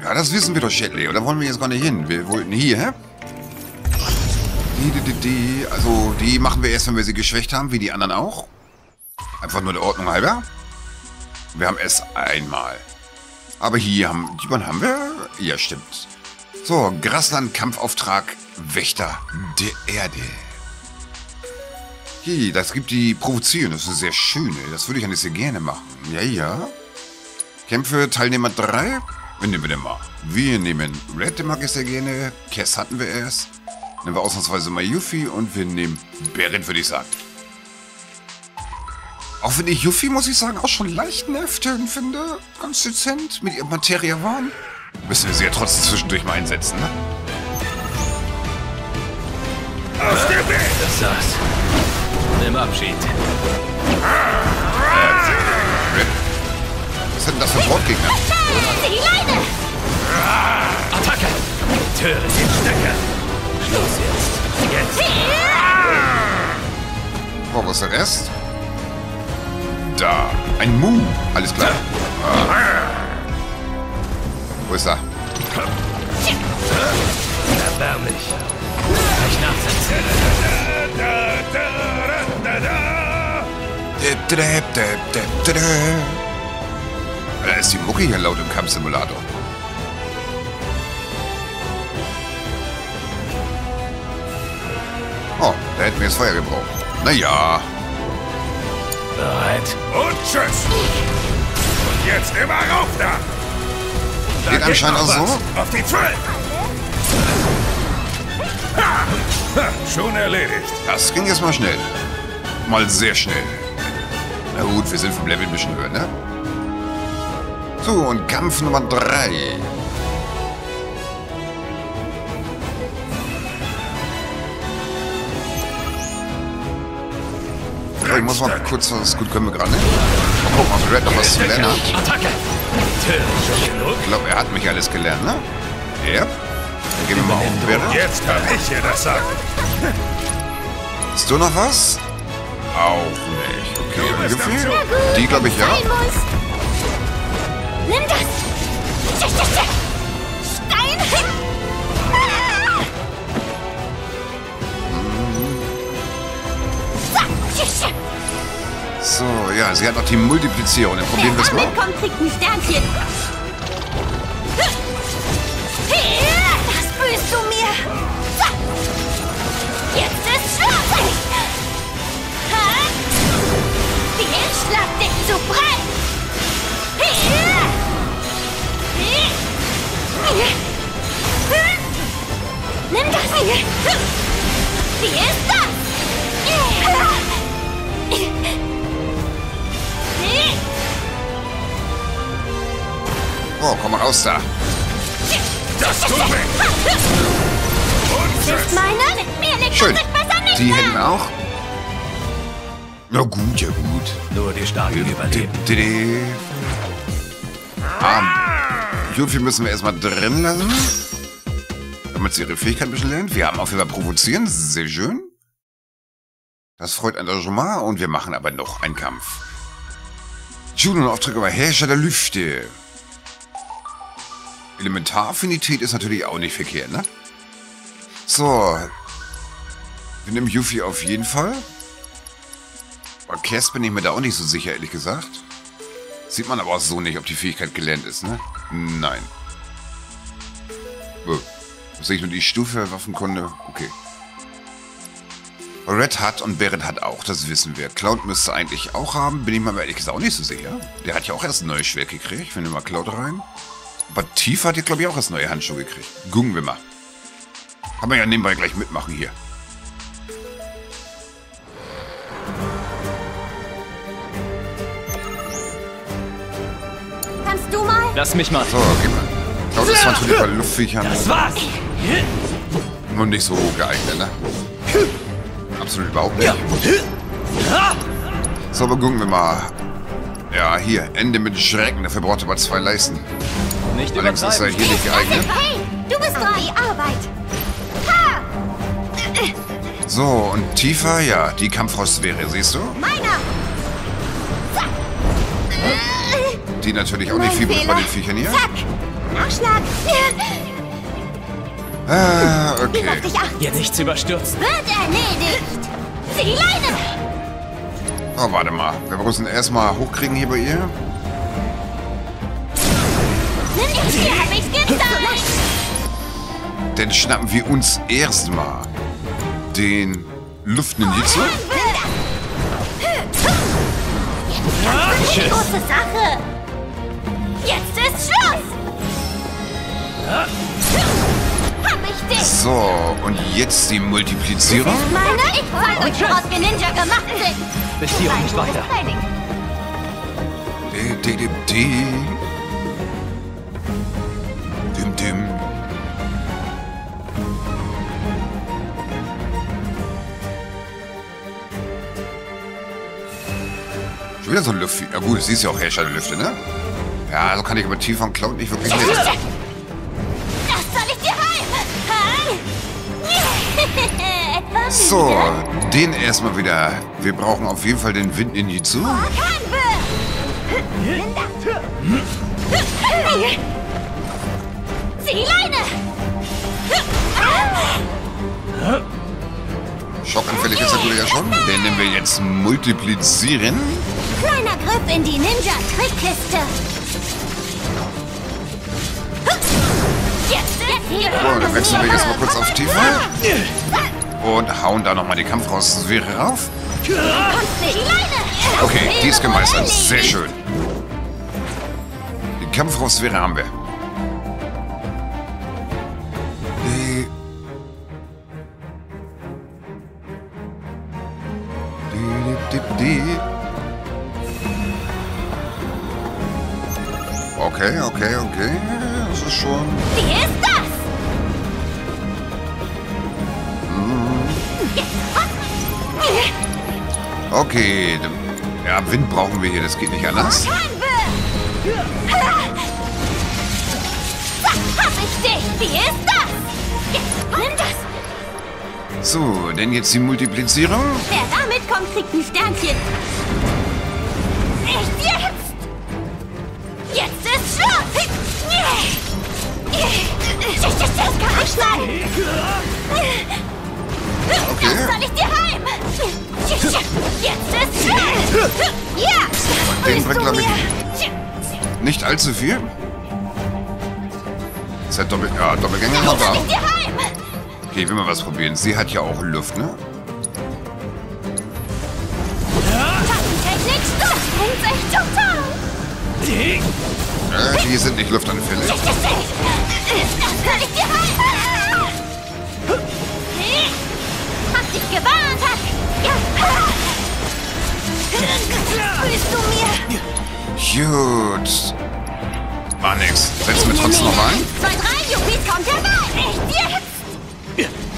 Ja, das wissen wir doch, Shetley. Oder wollen wir jetzt gar nicht hin? Wir wollten hier, hä? Die, die, die. Also, die machen wir erst, wenn wir sie geschwächt haben, wie die anderen auch. Einfach nur der Ordnung halber. Wir haben es einmal. Aber hier haben... Die beiden haben wir? Ja, stimmt. So, Grasland Kampfauftrag Wächter der Erde. Hier, das gibt die Provozieren. Das ist eine sehr schöne. Das würde ich eigentlich sehr gerne machen. Ja, ja. Kämpfe Teilnehmer 3. Wen nehmen wir denn mal? Wir nehmen Red, den mag ich sehr gerne. Cass hatten wir erst. Nehmen wir ausnahmsweise mal Yuffie und wir nehmen Berit, würde ich sagen. Auch wenn ich Yuffie, muss ich sagen, auch schon leicht nervtötend finde. Ganz dezent mit ihrem Materia-Wahn. Müssen wir sie ja trotzdem zwischendurch mal einsetzen, ne? Aus der Welt! Das war's. Nimm Abschied. Was sind denn das für Wortgegner? Die Leine! Attacke! Töre den Stecker! Schluss jetzt. Jetzt. Oh, was ist der Rest? Da. Ein Mu. Alles klar. Ah. Wo ist er? Erbärmlich. Gleich nachsetzen. Da ist die Mucke hier laut im Kampfsimulator. Oh, da hätten wir jetzt Feuer gebraucht. Naja. Bereit? Und tschüss. Und jetzt immer rauf da. Da Geht anscheinend auch so. Auf die Zwölf. Ha. Ha. Schon erledigt. Das ging jetzt mal schnell. Mal sehr schnell. Na gut, wir sind vom Level ein bisschen höher, ne? So, und Kampf Nummer 3. Ich muss mal kurz was gut können wir gerade, ne? Mal gucken, ob Red noch was zu lernen hat. Ich glaube, er hat mich alles gelernt, ne? Ja. Dann gehen wir mal auf Bären. Jetzt hab ich hier das Sagen. Hast du noch was? Auch nicht. Okay, am Zug. Die, glaube ich, ja. Nimm das! Stein! Tsch. So, ja, sie hat noch die Multiplizierung. Dann probieren wir es mal. kommt, kriegt ein Sternchen. Schlag dich zu breit. Nimm das. Wie ist das? Oh, komm raus da. Das tut weh. Ist meine. Schön. Die an. hätten auch. Na gut, ja gut. Nur die Starken überleben. Ah, Juffy müssen wir erstmal drin lassen. Damit sie ihre Fähigkeit ein bisschen lernt. Wir haben auf jeden Fall provozieren. Sehr schön. Das freut Engagement und wir machen aber noch einen Kampf. Juno Auftrag über Herrscher der Lüfte. Elementaraffinität ist natürlich auch nicht verkehrt, ne? So. Wir nehmen Yuffie auf jeden Fall. Bei Cass bin ich mir da auch nicht so sicher, ehrlich gesagt. Sieht man aber auch so nicht, ob die Fähigkeit gelernt ist, ne? Nein. Oh. Sehe ich nur die Stufe Waffenkunde? Okay. Red hat und Barrett hat auch, das wissen wir. Cloud müsste eigentlich auch haben, bin ich mir aber ehrlich gesagt auch nicht so sicher. Der hat ja auch erst ein neues Schwert gekriegt. Wir nehmen mal Cloud rein. Aber Tifa hat ja, glaube ich, auch erst neue Handschuhe gekriegt. Gucken wir mal. Kann man ja nebenbei gleich mitmachen hier. Lass mich mal. So, gib mal. Cloud ist natürlich bei Luftviechern Das war's! nur nicht so geeignet, ne? Absolut überhaupt nicht. So, aber gucken wir mal. Ja, hier, Ende mit Schrecken. Dafür braucht er aber zwei Leisten. Nicht Allerdings ist er hier nicht geeignet. Hey, du bist dran. Die Arbeit. Ha! So, und Tifa, ja, die Kampffaust wäre, siehst du? Meiner. Die natürlich auch nicht viel bei den Viechern hier. Zack. Nachschlag. Ah, okay. Hier nichts überstürzen. Wird erledigt. Zieh die Leine. Oh, warte mal. Wir müssen erstmal hochkriegen hier bei ihr. Nimm dich. Hier hab ich's gezeigt. Dann schnappen wir uns erstmal den Luftninjitsu. Das ist eine große Sache. Jetzt ist Schluss. Hab ich dich. So, und jetzt die Multiplizierung. Meine? Ich zeig euch, woraus wir Ninja gemacht sind. Bis hier und nicht weiter. Dim, dim. Schon wieder so ein Luft. Ja gut, sie ist ja auch Herrscher der Lüfte, ne? Ja, also kann ich aber Tifa und Cloud nicht wirklich Das reden. soll ich dir helfen. Etwas So, den erstmal wieder. Wir brauchen auf jeden Fall den Wind in die zu. Zieh Leine. Schockanfällig ist der Kollege ja schon. Den nehmen wir jetzt multiplizieren. Kleiner Griff in die Ninja-Trickkiste. So, dann wechseln wir jetzt mal kurz auf Tifa. Und hauen da nochmal die Kampfraussphäre rauf. Okay, die ist gemeistert. Sehr schön. Die Kampfraussphäre haben wir. Die... Die, die, die, die. Okay, okay, okay. Ist schon... Wie ist das? Okay. Ja, Wind brauchen wir hier. Das geht nicht anders. So, denn jetzt die Multiplizierung. Wer damit kommt, kriegt ein Sternchen. Sein! Okay. Jetzt soll ich dir heim! Jetzt ist schnell! Ja! Den bringt, glaube ich, nicht allzu viel. Ist halt Doppel ja, Doppelgänger noch da. Okay, ich will mal was probieren. Sie hat ja auch Luft, ne? Das bringt sich total! Äh, die sind nicht luftanfällig. Das soll ich dir heim! Hab dich gewarnt! Bist du mir? Gut. War nix. Setzen wir trotzdem noch ein. Zwei, drei, Jupis kommt herbei! Ich jetzt!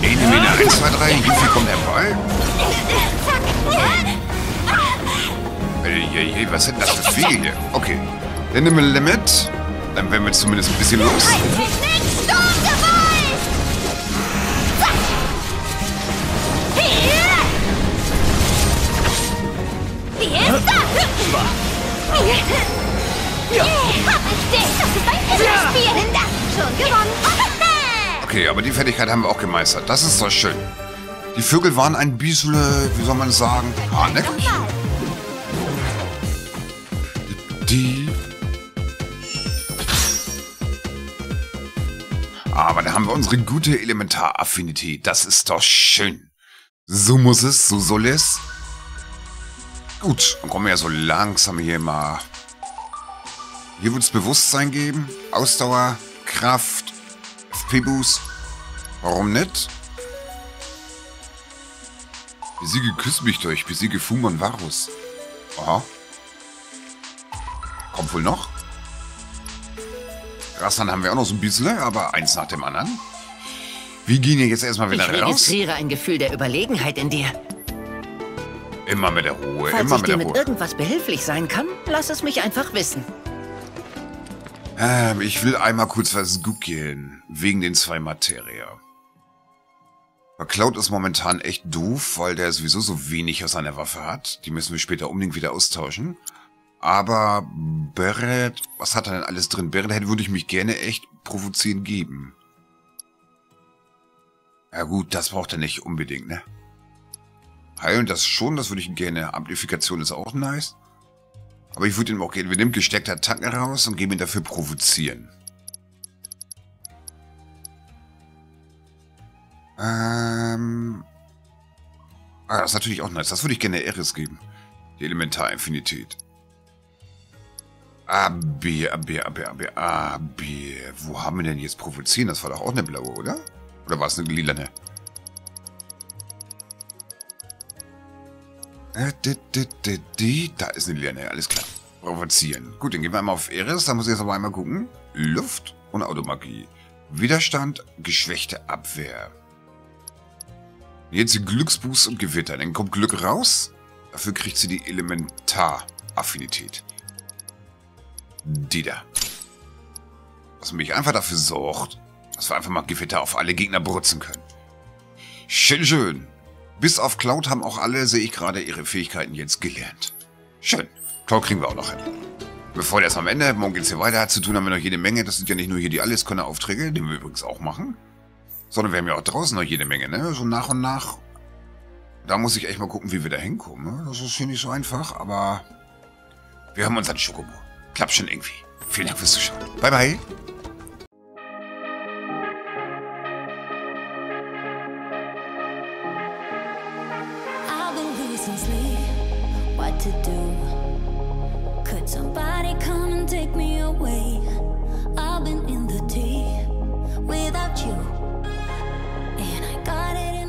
Elimine 1, 2, 3. Yuffie kommt herbei. Eieiei, was sind das für Fee hier? Okay. Dann nehmen wir Limit. Dann werden wir zumindest ein bisschen los. Gewonnen! Okay, aber die Fertigkeit haben wir auch gemeistert. Das ist doch schön. Die Vögel waren ein bisschen, wie soll man sagen, hartnäckig. Haben wir unsere gute Elementaraffinität. Das ist doch schön. So muss es, so soll es. Gut, dann kommen wir ja so langsam hier mal. Hier wird es Bewusstsein geben, Ausdauer, Kraft, FP-Boost. Warum nicht? Besiege Küss mich durch, besiege Fumon Varus. Aha. Kommt wohl noch? Grasland haben wir auch noch so ein bisschen, aber eins nach dem anderen. Wir gehen hier jetzt erstmal wieder Ich raus. registriere ein Gefühl der Überlegenheit in dir. Immer mit der Ruhe, Falls immer ich mit dir der mit Ruhe. irgendwas behilflich sein kann, lass es mich einfach wissen. Ähm, ich will einmal kurz was gucken. Wegen den zwei Materia. Cloud ist momentan echt doof, weil der sowieso so wenig aus seiner Waffe hat. Die müssen wir später unbedingt wieder austauschen. Aber Barrett, was hat er denn alles drin? Barrett würde ich mich gerne echt provozieren geben. Ja gut, das braucht er nicht unbedingt, ne? Heilen das schon, das würde ich gerne. Amplifikation ist auch nice. Aber ich würde ihm auch gerne, wir nehmen gesteckte Attacken raus und geben ihn dafür provozieren. Ähm. Ah, das ist natürlich auch nice. Das würde ich gerne Eris geben. Die Elementarinfinität. A, B, A, B, A, B, A, B, A, B. Wo haben wir denn jetzt provozieren? Das war doch auch eine blaue, oder? Oder war es eine lilane? Äh. Da ist eine lilane, alles klar. Provozieren. Gut, dann gehen wir einmal auf Eris. Da muss ich jetzt aber einmal gucken. Luft und Automagie. Widerstand, geschwächte Abwehr. Jetzt Glücksboost und Gewitter. Dann kommt Glück raus. Dafür kriegt sie die Elementaraffinität. Die da. Was mich einfach dafür sorgt, dass wir einfach mal Gewitter auf alle Gegner brutzen können. Schön, schön. Bis auf Cloud haben auch alle, sehe ich gerade, ihre Fähigkeiten jetzt gelernt. Schön. Cloud kriegen wir auch noch hin. Bevor der ist am Ende, morgen geht's hier weiter. Zu tun haben wir noch jede Menge. Das sind ja nicht nur hier die Alleskönner-Aufträge, die wir übrigens auch machen. Sondern wir haben ja auch draußen noch jede Menge, ne? So nach und nach. Da muss ich echt mal gucken, wie wir da hinkommen. Ne? Das ist hier nicht so einfach, aber wir haben unseren Schokobo. Klappt schon irgendwie. Vielen Dank fürs Zuschauen. Bye, bye. without you, and I got it.